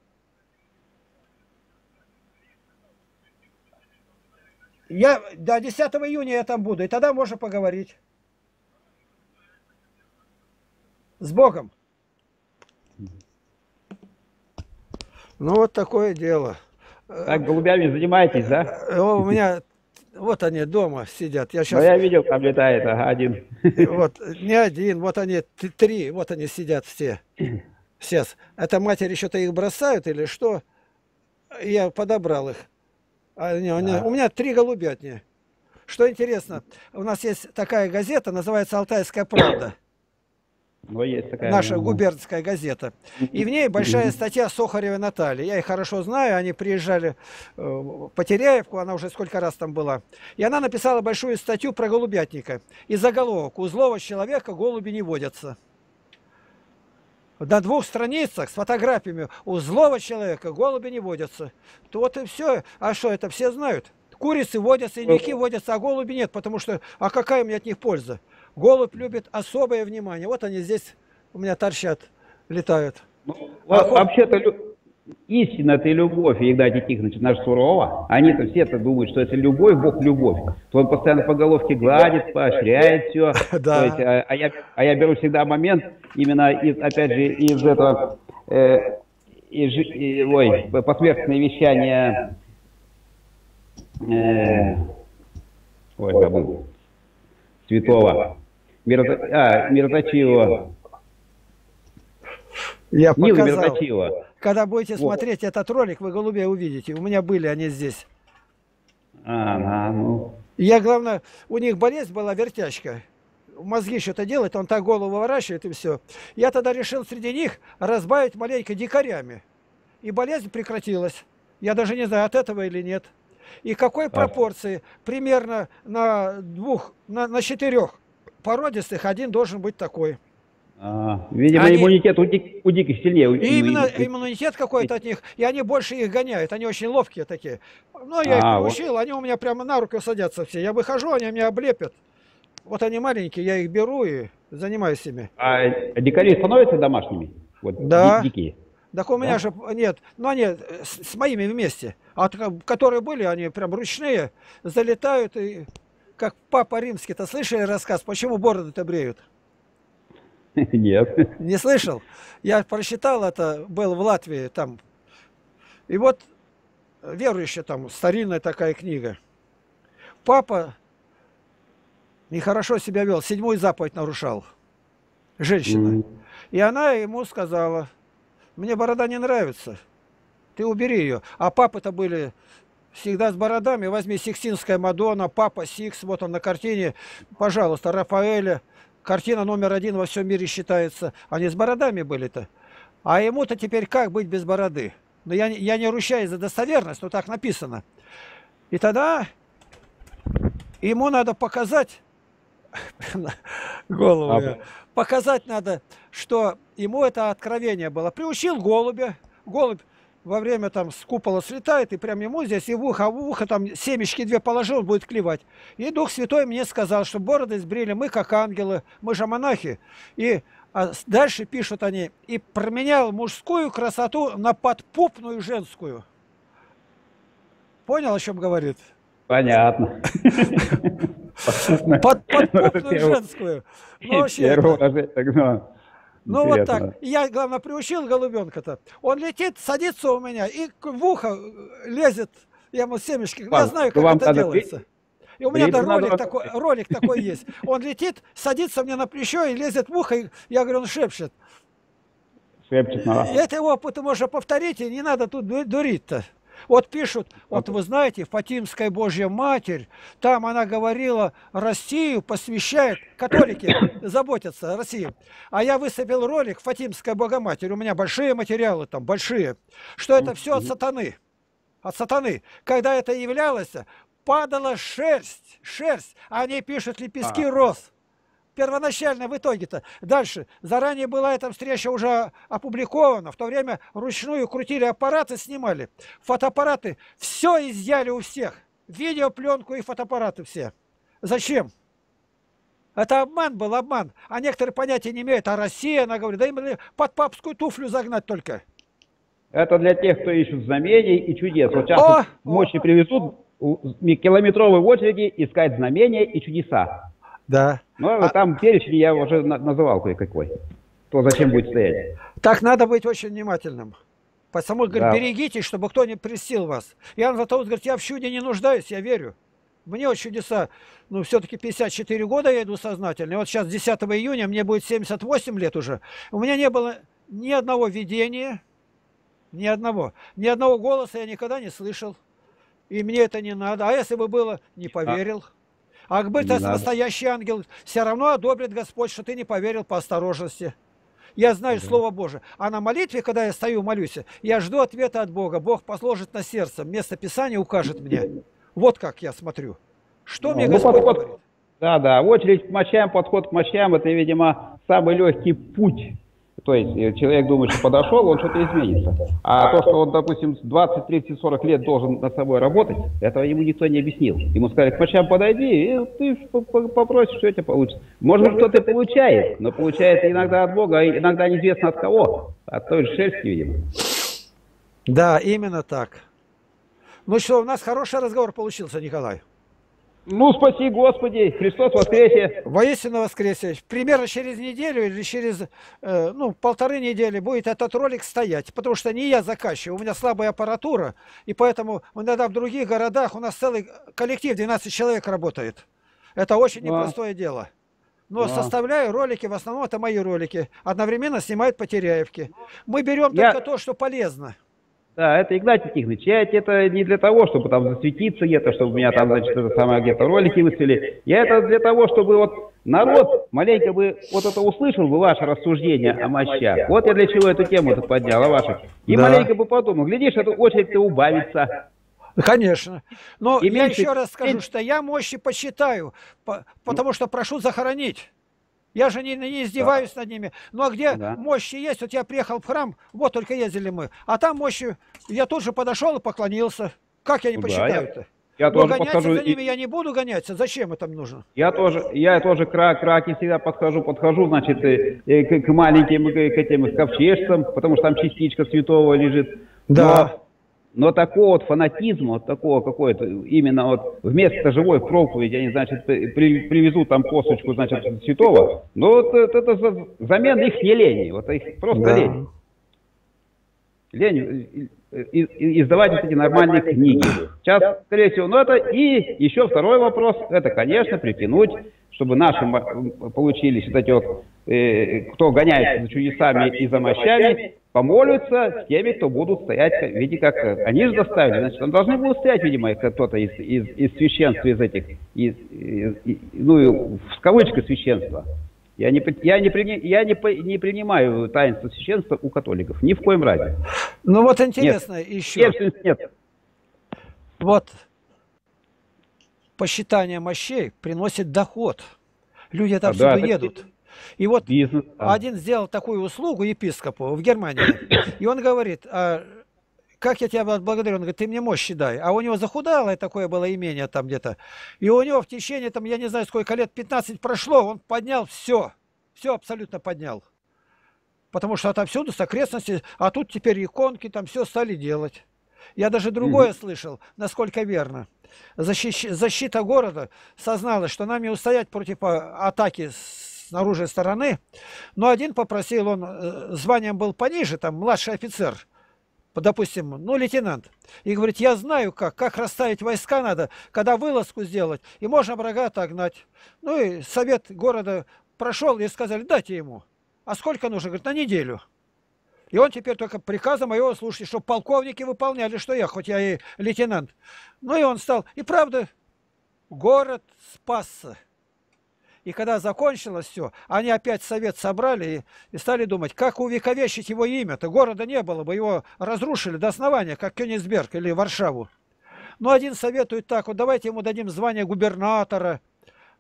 Speaker 2: Я до 10 июня я там буду, и тогда можно поговорить. С Богом. Ну, вот такое дело.
Speaker 1: Так, голубями занимаетесь, да?
Speaker 2: Э, у меня, вот они дома сидят.
Speaker 1: Я, сейчас... Ну, я видел, там летает ага, один.
Speaker 2: Вот, не один, вот они, три, вот они сидят все. Сейчас. Это матери что-то их бросают или что? я подобрал их. А, не, у, меня, у меня три голубятни. Что интересно, у нас есть такая газета, называется «Алтайская правда».
Speaker 1: Ну, есть такая.
Speaker 2: Наша губернская газета. И в ней большая статья Сохаревой Натальи. Я их хорошо знаю, они приезжали э, в Потеряевку, она уже сколько раз там была. И она написала большую статью про голубятника. И заголовок «У злого человека голуби не водятся». На двух страницах с фотографиями у злого человека голуби не водятся. То вот и все. А что, это все знают? Курицы водятся, индюки водятся, а голуби нет, потому что, а какая мне от них польза? Голубь любит особое внимание. Вот они здесь у меня торчат, летают.
Speaker 1: Ну, а Вообще-то. Истина это любовь, Игнатий Тихонович, наш сурова. Они-то все-то думают, что это любовь, Бог любовь. То он постоянно по головке гладит, поощряет все. Да. есть, а, а, я, а я беру всегда момент, именно, из, опять же, из этого, э, из, и, ой, посмертное вещание, э, ой, забыл, святого. Мирото... А, Мироточилова.
Speaker 2: Я показал. Когда будете вот. смотреть этот ролик, вы голубей увидите. У меня были они здесь.
Speaker 1: А, ну.
Speaker 2: Я, главное, у них болезнь была вертячка. Мозги что-то делает, он так голову выворачивает и все. Я тогда решил среди них разбавить маленько дикарями. И болезнь прекратилась. Я даже не знаю, от этого или нет. И какой а. пропорции? Примерно на двух, на, на четырех породистых один должен быть такой.
Speaker 1: А, видимо, они... иммунитет у, дик, у диких сильнее.
Speaker 2: И именно иммунитет какой-то от них, и они больше их гоняют, они очень ловкие такие. Ну, я а, их научил, вот. они у меня прямо на руки садятся все. Я выхожу, они меня облепят. Вот они маленькие, я их беру и занимаюсь ими.
Speaker 1: А дикари становятся домашними?
Speaker 2: Вот, да. Дикие? Так у меня да? же нет, ну они с, с моими вместе. А которые были, они прям ручные, залетают и как папа римский-то слышали рассказ, почему бороды-то бреют?
Speaker 1: Нет.
Speaker 2: Не слышал? Я прочитал это, был в Латвии там. И вот верующая там, старинная такая книга. Папа нехорошо себя вел, седьмую заповедь нарушал. Женщина. Mm. И она ему сказала, мне борода не нравится, ты убери ее. А папы-то были всегда с бородами. Возьми Сикстинская Мадонна, Папа Сикст, вот он на картине, пожалуйста, Рафаэля. Картина номер один во всем мире считается. Они с бородами были-то. А ему-то теперь как быть без бороды? Но я, я не ручаюсь за достоверность, но так написано. И тогда ему надо показать, голову, показать надо, что ему это откровение было. Приучил голубя, голубь во время там с купола слетает, и прям ему здесь, и в ухо, в ухо там семечки две положил, он будет клевать. И Дух Святой мне сказал, что бороды сбрили мы, как ангелы, мы же монахи. И а дальше пишут они, и променял мужскую красоту на подпупную женскую. Понял, о чем говорит?
Speaker 1: Понятно.
Speaker 2: Под, подпупную женскую. Ну, вообще, ну вот так. Я, главное, приучил голубенка-то. Он летит, садится у меня и в ухо э, лезет. Я ему семечки. Вам, я знаю, как это делается. И у меня да, ролик, надо... такой, ролик такой есть. Он летит, садится мне на плечо и лезет в ухо. И я говорю, он шепчет. Шепчет, ну, Это его опыт можно повторить, и не надо тут дурить-то. Вот пишут, вот вы знаете, Фатимская Божья Матерь, там она говорила, Россию посвящает, католики заботятся о России. А я высыпал ролик Фатимская Богоматерь, у меня большие материалы там, большие, что это все от сатаны. От сатаны. Когда это являлось, падала шерсть, шерсть, а они пишут лепестки а. роз первоначально в итоге-то. Дальше. Заранее была эта встреча уже опубликована. В то время ручную крутили аппараты, снимали. Фотоаппараты. Все изъяли у всех. Видеопленку и фотоаппараты все. Зачем? Это обман был, обман. А некоторые понятия не имеют. А Россия, она говорит, да им под папскую туфлю загнать только.
Speaker 1: Это для тех, кто ищет знамений и чудес. Вот сейчас о, мощи о, привезут километровые очереди искать знамения и чудеса.
Speaker 2: Да.
Speaker 1: Ну, а... там перечень я уже называл кое-какой. То зачем будет стоять.
Speaker 2: Так надо быть очень внимательным. Потому, говорит, да. берегитесь, чтобы кто не пресил вас. Иоанн Златоуст говорит, я в чуде не нуждаюсь, я верю. Мне вот чудеса, ну, все-таки 54 года я иду сознательно. И вот сейчас 10 июня, мне будет 78 лет уже. У меня не было ни одного видения, Ни одного. Ни одного голоса я никогда не слышал. И мне это не надо. А если бы было, не поверил. А быть
Speaker 1: Не
Speaker 2: это
Speaker 1: надо.
Speaker 2: настоящий ангел, все равно одобрит Господь, что ты не поверил по осторожности. Я знаю Слово Божие. А на молитве, когда я стою, молюсь, я жду ответа от Бога. Бог посложит на сердце, место Писания укажет мне. Вот как я смотрю. Что
Speaker 1: Ну,
Speaker 2: мне
Speaker 1: ну,
Speaker 2: Господь
Speaker 1: подход-
Speaker 2: говорит?
Speaker 1: Да, да, очередь к мощам, подход к мощам, это, видимо, самый легкий путь. То есть э, человек думает, что подошел, он что-то изменится. А то, что он, допустим, 20, 30, 40 лет должен над собой работать, этого ему никто не объяснил. Ему сказали, к мощам подойди, и ты попросишь, что у тебя получится. Может быть, кто-то получает, но получает иногда от Бога, а иногда неизвестно от кого. От той же шерсти, видимо.
Speaker 2: Да, именно так. Ну что, у нас хороший разговор получился, Николай.
Speaker 1: Ну, спаси Господи, Христос воскресе.
Speaker 2: Воистину воскресе. Примерно через неделю или через э, ну, полторы недели будет этот ролик стоять. Потому что не я заказчик, у меня слабая аппаратура. И поэтому иногда в других городах у нас целый коллектив, 12 человек работает. Это очень
Speaker 1: Да.
Speaker 2: непростое дело. Но
Speaker 1: Да.
Speaker 2: составляю ролики, в основном это мои ролики. Одновременно снимают потеряевки. Мы берем
Speaker 1: Я-
Speaker 2: только то, что полезно.
Speaker 1: Да, это Игнатий Тихонович. Я это не для того, чтобы там засветиться где-то, чтобы меня там, значит, это самое где-то ролики выставили. Я это для того, чтобы вот народ маленько бы вот это услышал бы ваше рассуждение о мощах. Вот я для чего эту тему тут поднял, о ваших. И
Speaker 2: Да.
Speaker 1: маленько бы подумал, глядишь, эта очередь-то убавится.
Speaker 2: Конечно. Но
Speaker 1: И
Speaker 2: я
Speaker 1: меньше-
Speaker 2: еще раз скажу, что я мощи посчитаю, по- потому что прошу захоронить. Я же не, не издеваюсь над ними. Ну а где
Speaker 1: Да.
Speaker 2: мощи есть? Вот я приехал в храм, вот только ездили мы. А там мощи, я тут же подошел и поклонился. Как я не
Speaker 1: Ну да,
Speaker 2: посчитаю-то?
Speaker 1: Я
Speaker 2: Но
Speaker 1: тоже
Speaker 2: гоняться
Speaker 1: подхожу,
Speaker 2: за
Speaker 1: и-
Speaker 2: ними я не буду гоняться. Зачем это нужно?
Speaker 1: я тоже, я тоже к, к раке всегда подхожу, подхожу, значит, э, э, к, к маленьким, к, к этим ковчежцам, потому что там частичка святого лежит.
Speaker 2: Да.
Speaker 1: Но Но такого вот фанатизма, вот такого какой-то, именно вот вместо живой проповеди, они, значит, при- привезут там косточку, значит, святого, ну вот это, это за- замена их не лени, вот их просто
Speaker 2: Да.
Speaker 1: лень. Лень издавать вот эти нормальные книги. Сейчас, скорее всего, ну это и еще второй вопрос, это, конечно, притянуть, чтобы наши получились вот эти вот, э, кто гоняется за чудесами и за мощами, помолятся с теми, кто будут стоять, видите, как э, они же заставили, значит, там должны будут стоять, видимо, кто-то из, из, из священства, из этих, из, из- ну, в кавычках священства. Я не, я не, при- я не, не принимаю таинство священства у католиков, ни в коем разе.
Speaker 2: Ну вот интересно еще.
Speaker 1: Девственниц нет.
Speaker 2: Вот посчитание мощей приносит доход. Люди
Speaker 1: А,
Speaker 2: отовсюду
Speaker 1: да, это
Speaker 2: едут. И вот
Speaker 1: там.
Speaker 2: один сделал такую услугу епископу в Германии. И он говорит, а как я тебя благодарю? Он говорит, ты мне мощи дай. А у него захудалое такое было имение там где-то. И у него в течение, там, я не знаю, сколько лет, 15 прошло, он поднял все. Все абсолютно поднял. Потому что отовсюду, с окрестностей, а тут теперь иконки, там все стали делать. Я даже другое слышал, насколько верно. Защищ- Защита города созналась, что нам не устоять против а, атаки с наружной стороны. Но один попросил, он э, званием был пониже, там младший офицер, допустим, ну, лейтенант. И говорит, я знаю как, как расставить войска надо, когда вылазку сделать, и можно врага отогнать. Ну и совет города прошел, и сказали, дайте ему. А сколько нужно? Говорит, на неделю. И он теперь только приказа моего слушает, чтобы полковники выполняли, что я, хоть я и лейтенант. Ну и он стал. И правда, город спасся. И когда закончилось все, они опять совет собрали и, и стали думать, как увековечить его имя-то. Города не было бы, его разрушили до основания, как Кёнигсберг или Варшаву. Но один советует так, вот давайте ему дадим звание губернатора,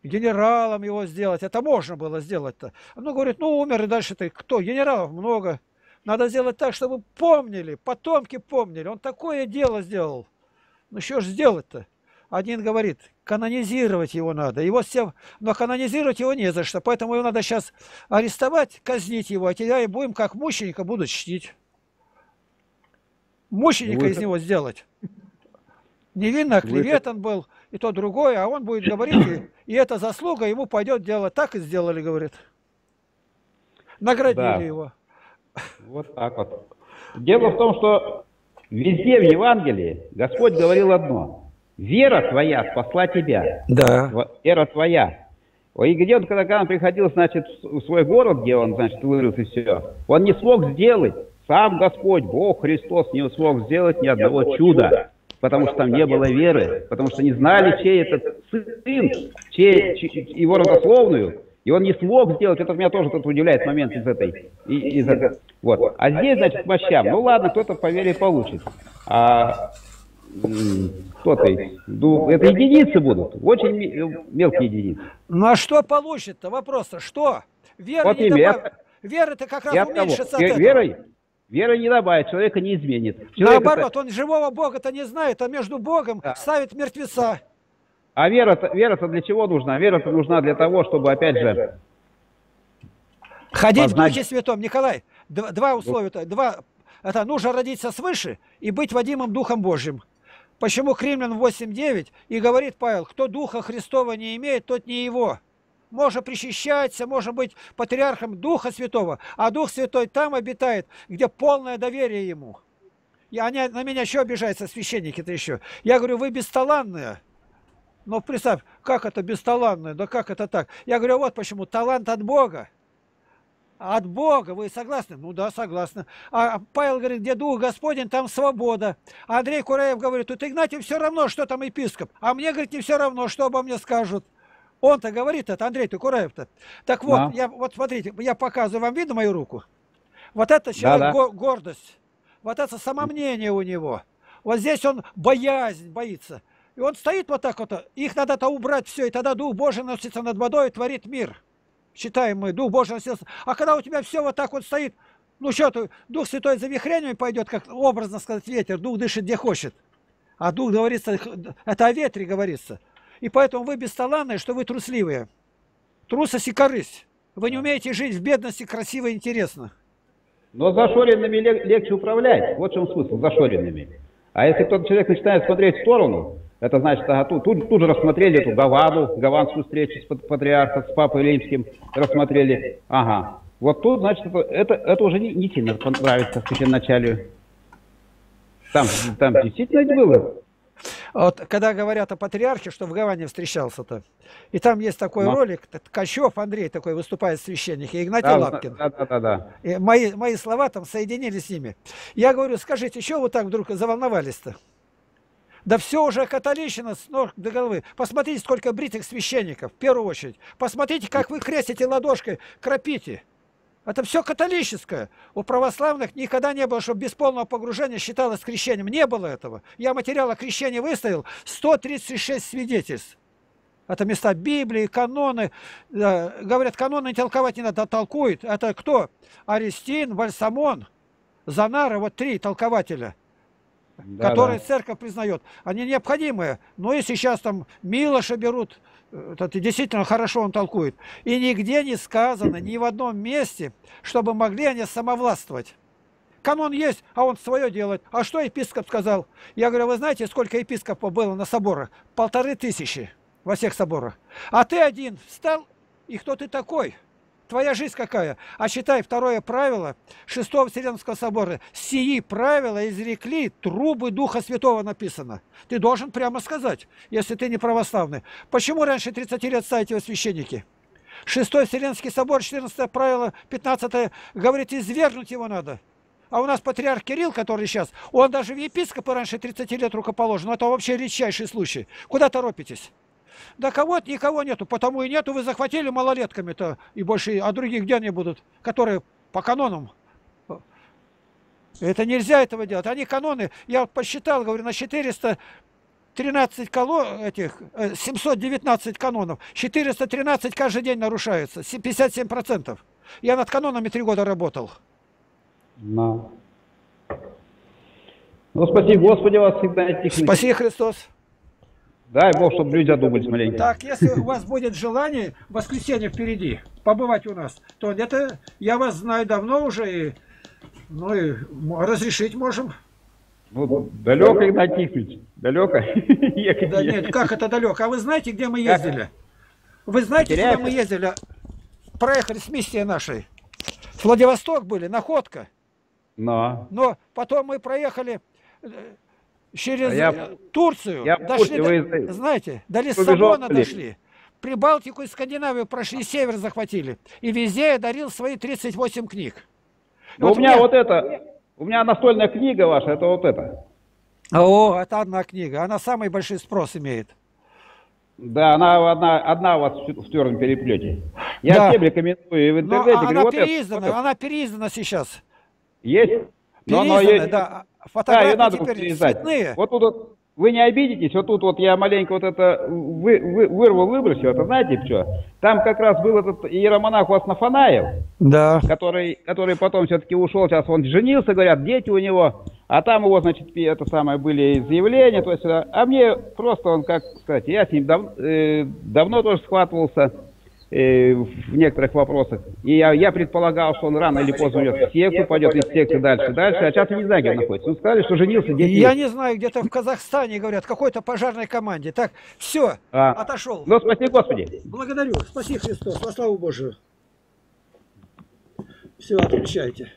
Speaker 2: генералом его сделать. Это можно было сделать-то. Ну, говорит, ну, умер, и дальше-то кто? Генералов много. Надо сделать так, чтобы помнили, потомки помнили. Он такое дело сделал. Ну, что ж сделать-то? Один говорит, канонизировать его надо. Его все... Но канонизировать его не за что. Поэтому его надо сейчас арестовать, казнить его. А тебя и будем как мученика будут чтить. Мученика
Speaker 1: Вы
Speaker 2: из него сделать. Невинно оклеветан был, и то другое, а он будет говорить, и, и эта заслуга ему пойдет дело. Так и сделали, говорит. Наградили
Speaker 1: Да.
Speaker 2: его.
Speaker 1: Вот так вот. Дело в том, что везде в Евангелии Господь говорил одно. Вера твоя спасла тебя.
Speaker 2: Да.
Speaker 1: Вера твоя. Ой, И где он, когда он приходил, значит, в свой город, где он, значит, вырос и все, он не смог сделать сам Господь, Бог Христос не смог сделать ни одного чуда, потому что там не было веры, потому что не знали, чей этот сын, чей, чей его родословную, и он не смог сделать, это меня тоже тут удивляет момент из этой. Из, из, вот. А здесь, значит, к мощам. Ну ладно, кто-то по вере получит. А кто-то, ну, это единицы будут, очень мелкие единицы.
Speaker 2: Ну а что получит-то? Вопрос-то, что? Вера вот не добав... Вера-то как раз уменьшится от этого.
Speaker 1: Верой, Вера не добавит, человека не изменит.
Speaker 2: Человек Наоборот, это... он живого Бога-то не знает, а между Богом да. ставит мертвеца.
Speaker 1: А вера-то вера для чего нужна? Вера-то нужна для того, чтобы, опять же...
Speaker 2: Ходить познать... в Духе Святом. Николай, два, два условия. Два, это нужно родиться свыше и быть водимым Духом Божьим. Почему к Римлян 8.9 и говорит Павел, кто Духа Христова не имеет, тот не его. Можно причащаться, можно быть патриархом Духа Святого, а Дух Святой там обитает, где полное доверие Ему. И они на меня еще обижаются, священники-то еще. Я говорю, вы бесталанные. Но представь, как это бесталанное, да как это так? Я говорю, вот почему, талант от Бога. От Бога, вы согласны? Ну да, согласны. А Павел говорит, где Дух Господень, там свобода. А Андрей Кураев говорит, тут Игнатий все равно, что там епископ. А мне, говорит, не все равно, что обо мне скажут. Он-то говорит это, Андрей Кураев-то. Так вот, да. я, вот смотрите, я показываю вам, видно мою руку? Вот это человек да, да. гордость. Вот это самомнение у него. Вот здесь он боязнь, боится. И он стоит вот так вот. Их надо-то убрать все, и тогда Дух Божий носится над водой и творит мир. Считаем мы, Дух Божий носился. А когда у тебя все вот так вот стоит, ну что ты, Дух Святой за вихрями пойдет, как образно сказать, ветер. Дух дышит где хочет. А Дух говорится, это о ветре говорится. И поэтому вы бесталанные, что вы трусливые. Трусость и корысть. Вы не умеете жить в бедности красиво и интересно.
Speaker 1: Но зашоренными легче управлять. Вот в чем смысл, зашоренными. А если кто-то человек начинает смотреть в сторону, это значит, ага, тут, тут, тут же рассмотрели эту Гаваду, гаванскую встречу с патриархом, с папой римским, рассмотрели. Ага. Вот тут, значит, это, это, это уже не, не сильно понравится в начале. Там, там действительно это было.
Speaker 2: Вот, когда говорят о патриархе, что в Гаване встречался-то, и там есть такой Но. ролик, Ткачев Андрей такой выступает священник, и Игнатий да, Лапкин. Да, да, да, да. И мои, мои слова там соединились с ними. Я говорю, скажите, что вы так вдруг заволновались-то? Да все уже католичина с ног до головы. Посмотрите, сколько бритых священников, в первую очередь. Посмотрите, как вы крестите ладошкой, кропите. Это все католическое. У православных никогда не было, чтобы без полного погружения считалось крещением. Не было этого. Я материал о крещении выставил. 136 свидетельств. Это места Библии, каноны. Говорят, каноны толковать не надо, толкуют. Это кто? Аристин, Вальсамон, Занара, вот три толкователя да, которые да. церковь признает, они необходимые. Но и сейчас там Милоша берут, это действительно хорошо он толкует. И нигде не сказано, ни в одном месте, чтобы могли они самовластвовать. Канон есть, а он свое делает. А что епископ сказал? Я говорю, вы знаете, сколько епископов было на соборах? Полторы тысячи во всех соборах. А ты один встал, и кто ты такой? Твоя жизнь какая? А читай второе правило Шестого Вселенского собора. Сии правила изрекли трубы Духа Святого написано. Ты должен прямо сказать, если ты не православный. Почему раньше 30 лет ставите его священники? Шестой Вселенский собор, 14 правило, 15 говорит, извергнуть его надо. А у нас патриарх Кирилл, который сейчас, он даже в епископы раньше 30 лет рукоположен. Это вообще редчайший случай. Куда торопитесь? Да кого-то никого нету, потому и нету, вы захватили малолетками-то, и больше, а других где они будут, которые по канонам. Это нельзя этого делать. Они каноны, я вот посчитал, говорю, на 413 коло, этих, 719 э, канонов, 413 каждый день нарушается, 57%. Я над канонами три года работал.
Speaker 1: No. Ну, спасибо Господи вас всегда.
Speaker 2: Спаси Христос.
Speaker 1: Дай Бог, чтобы люди одумались маленько.
Speaker 2: Так, если у вас будет желание, воскресенье впереди, побывать у нас, то это я вас знаю давно уже, и, ну и разрешить можем.
Speaker 1: Ну, далеко, Игнатий Тихонович, далеко.
Speaker 2: Да нет, как это далеко? А вы знаете, где мы ездили? Вы знаете, где мы ездили? Проехали с миссией нашей. В Владивосток были, находка. Но. Но потом мы проехали э, через я, Турцию, я дошли, вы, до, знаете, до Лиссабона дошли. Прибалтику и Скандинавию прошли, север захватили. И везде я дарил свои 38 книг.
Speaker 1: Вот у меня мне... вот это, У меня настольная книга ваша, это вот это.
Speaker 2: О, это одна книга. Она самый большой спрос имеет.
Speaker 1: Да, она одна, одна у вас в, черном переплете. Я
Speaker 2: Да.
Speaker 1: всем рекомендую и в
Speaker 2: Но
Speaker 1: интернете.
Speaker 2: она
Speaker 1: говорю, вот это,
Speaker 2: переиздана,
Speaker 1: вот это.
Speaker 2: она переиздана сейчас.
Speaker 1: Есть? Но оно
Speaker 2: Переизданная,
Speaker 1: есть.
Speaker 2: да.
Speaker 1: Да,
Speaker 2: Фотографии
Speaker 1: ее надо
Speaker 2: теперь
Speaker 1: переиздать.
Speaker 2: цветные.
Speaker 1: Вот тут вот, вы не обидитесь, вот тут вот я маленько вот это вы, вы- вырвал, выбросил, это знаете что? Там как раз был этот иеромонах у вас Нафанаев,
Speaker 2: Да.
Speaker 1: который, который потом все-таки ушел, сейчас он женился, говорят, дети у него, а там его, значит, это самое, были заявления, то есть, а а мне просто он, как сказать, я с ним дав- э, давно тоже схватывался э, в некоторых вопросах, и я, я предполагал, что он рано или поздно уйдет в секту, пойдет из секты дальше, дальше, а сейчас не знаю, где он находится. Ну, сказали, что женился, дети
Speaker 2: Я не знаю, где-то в Казахстане, говорят, какой-то пожарной команде. Так, все,
Speaker 1: А.
Speaker 2: отошел.
Speaker 1: Ну, спаси Господи.
Speaker 2: Благодарю. Спаси Христос. Во славу Божию. Все, отключайте.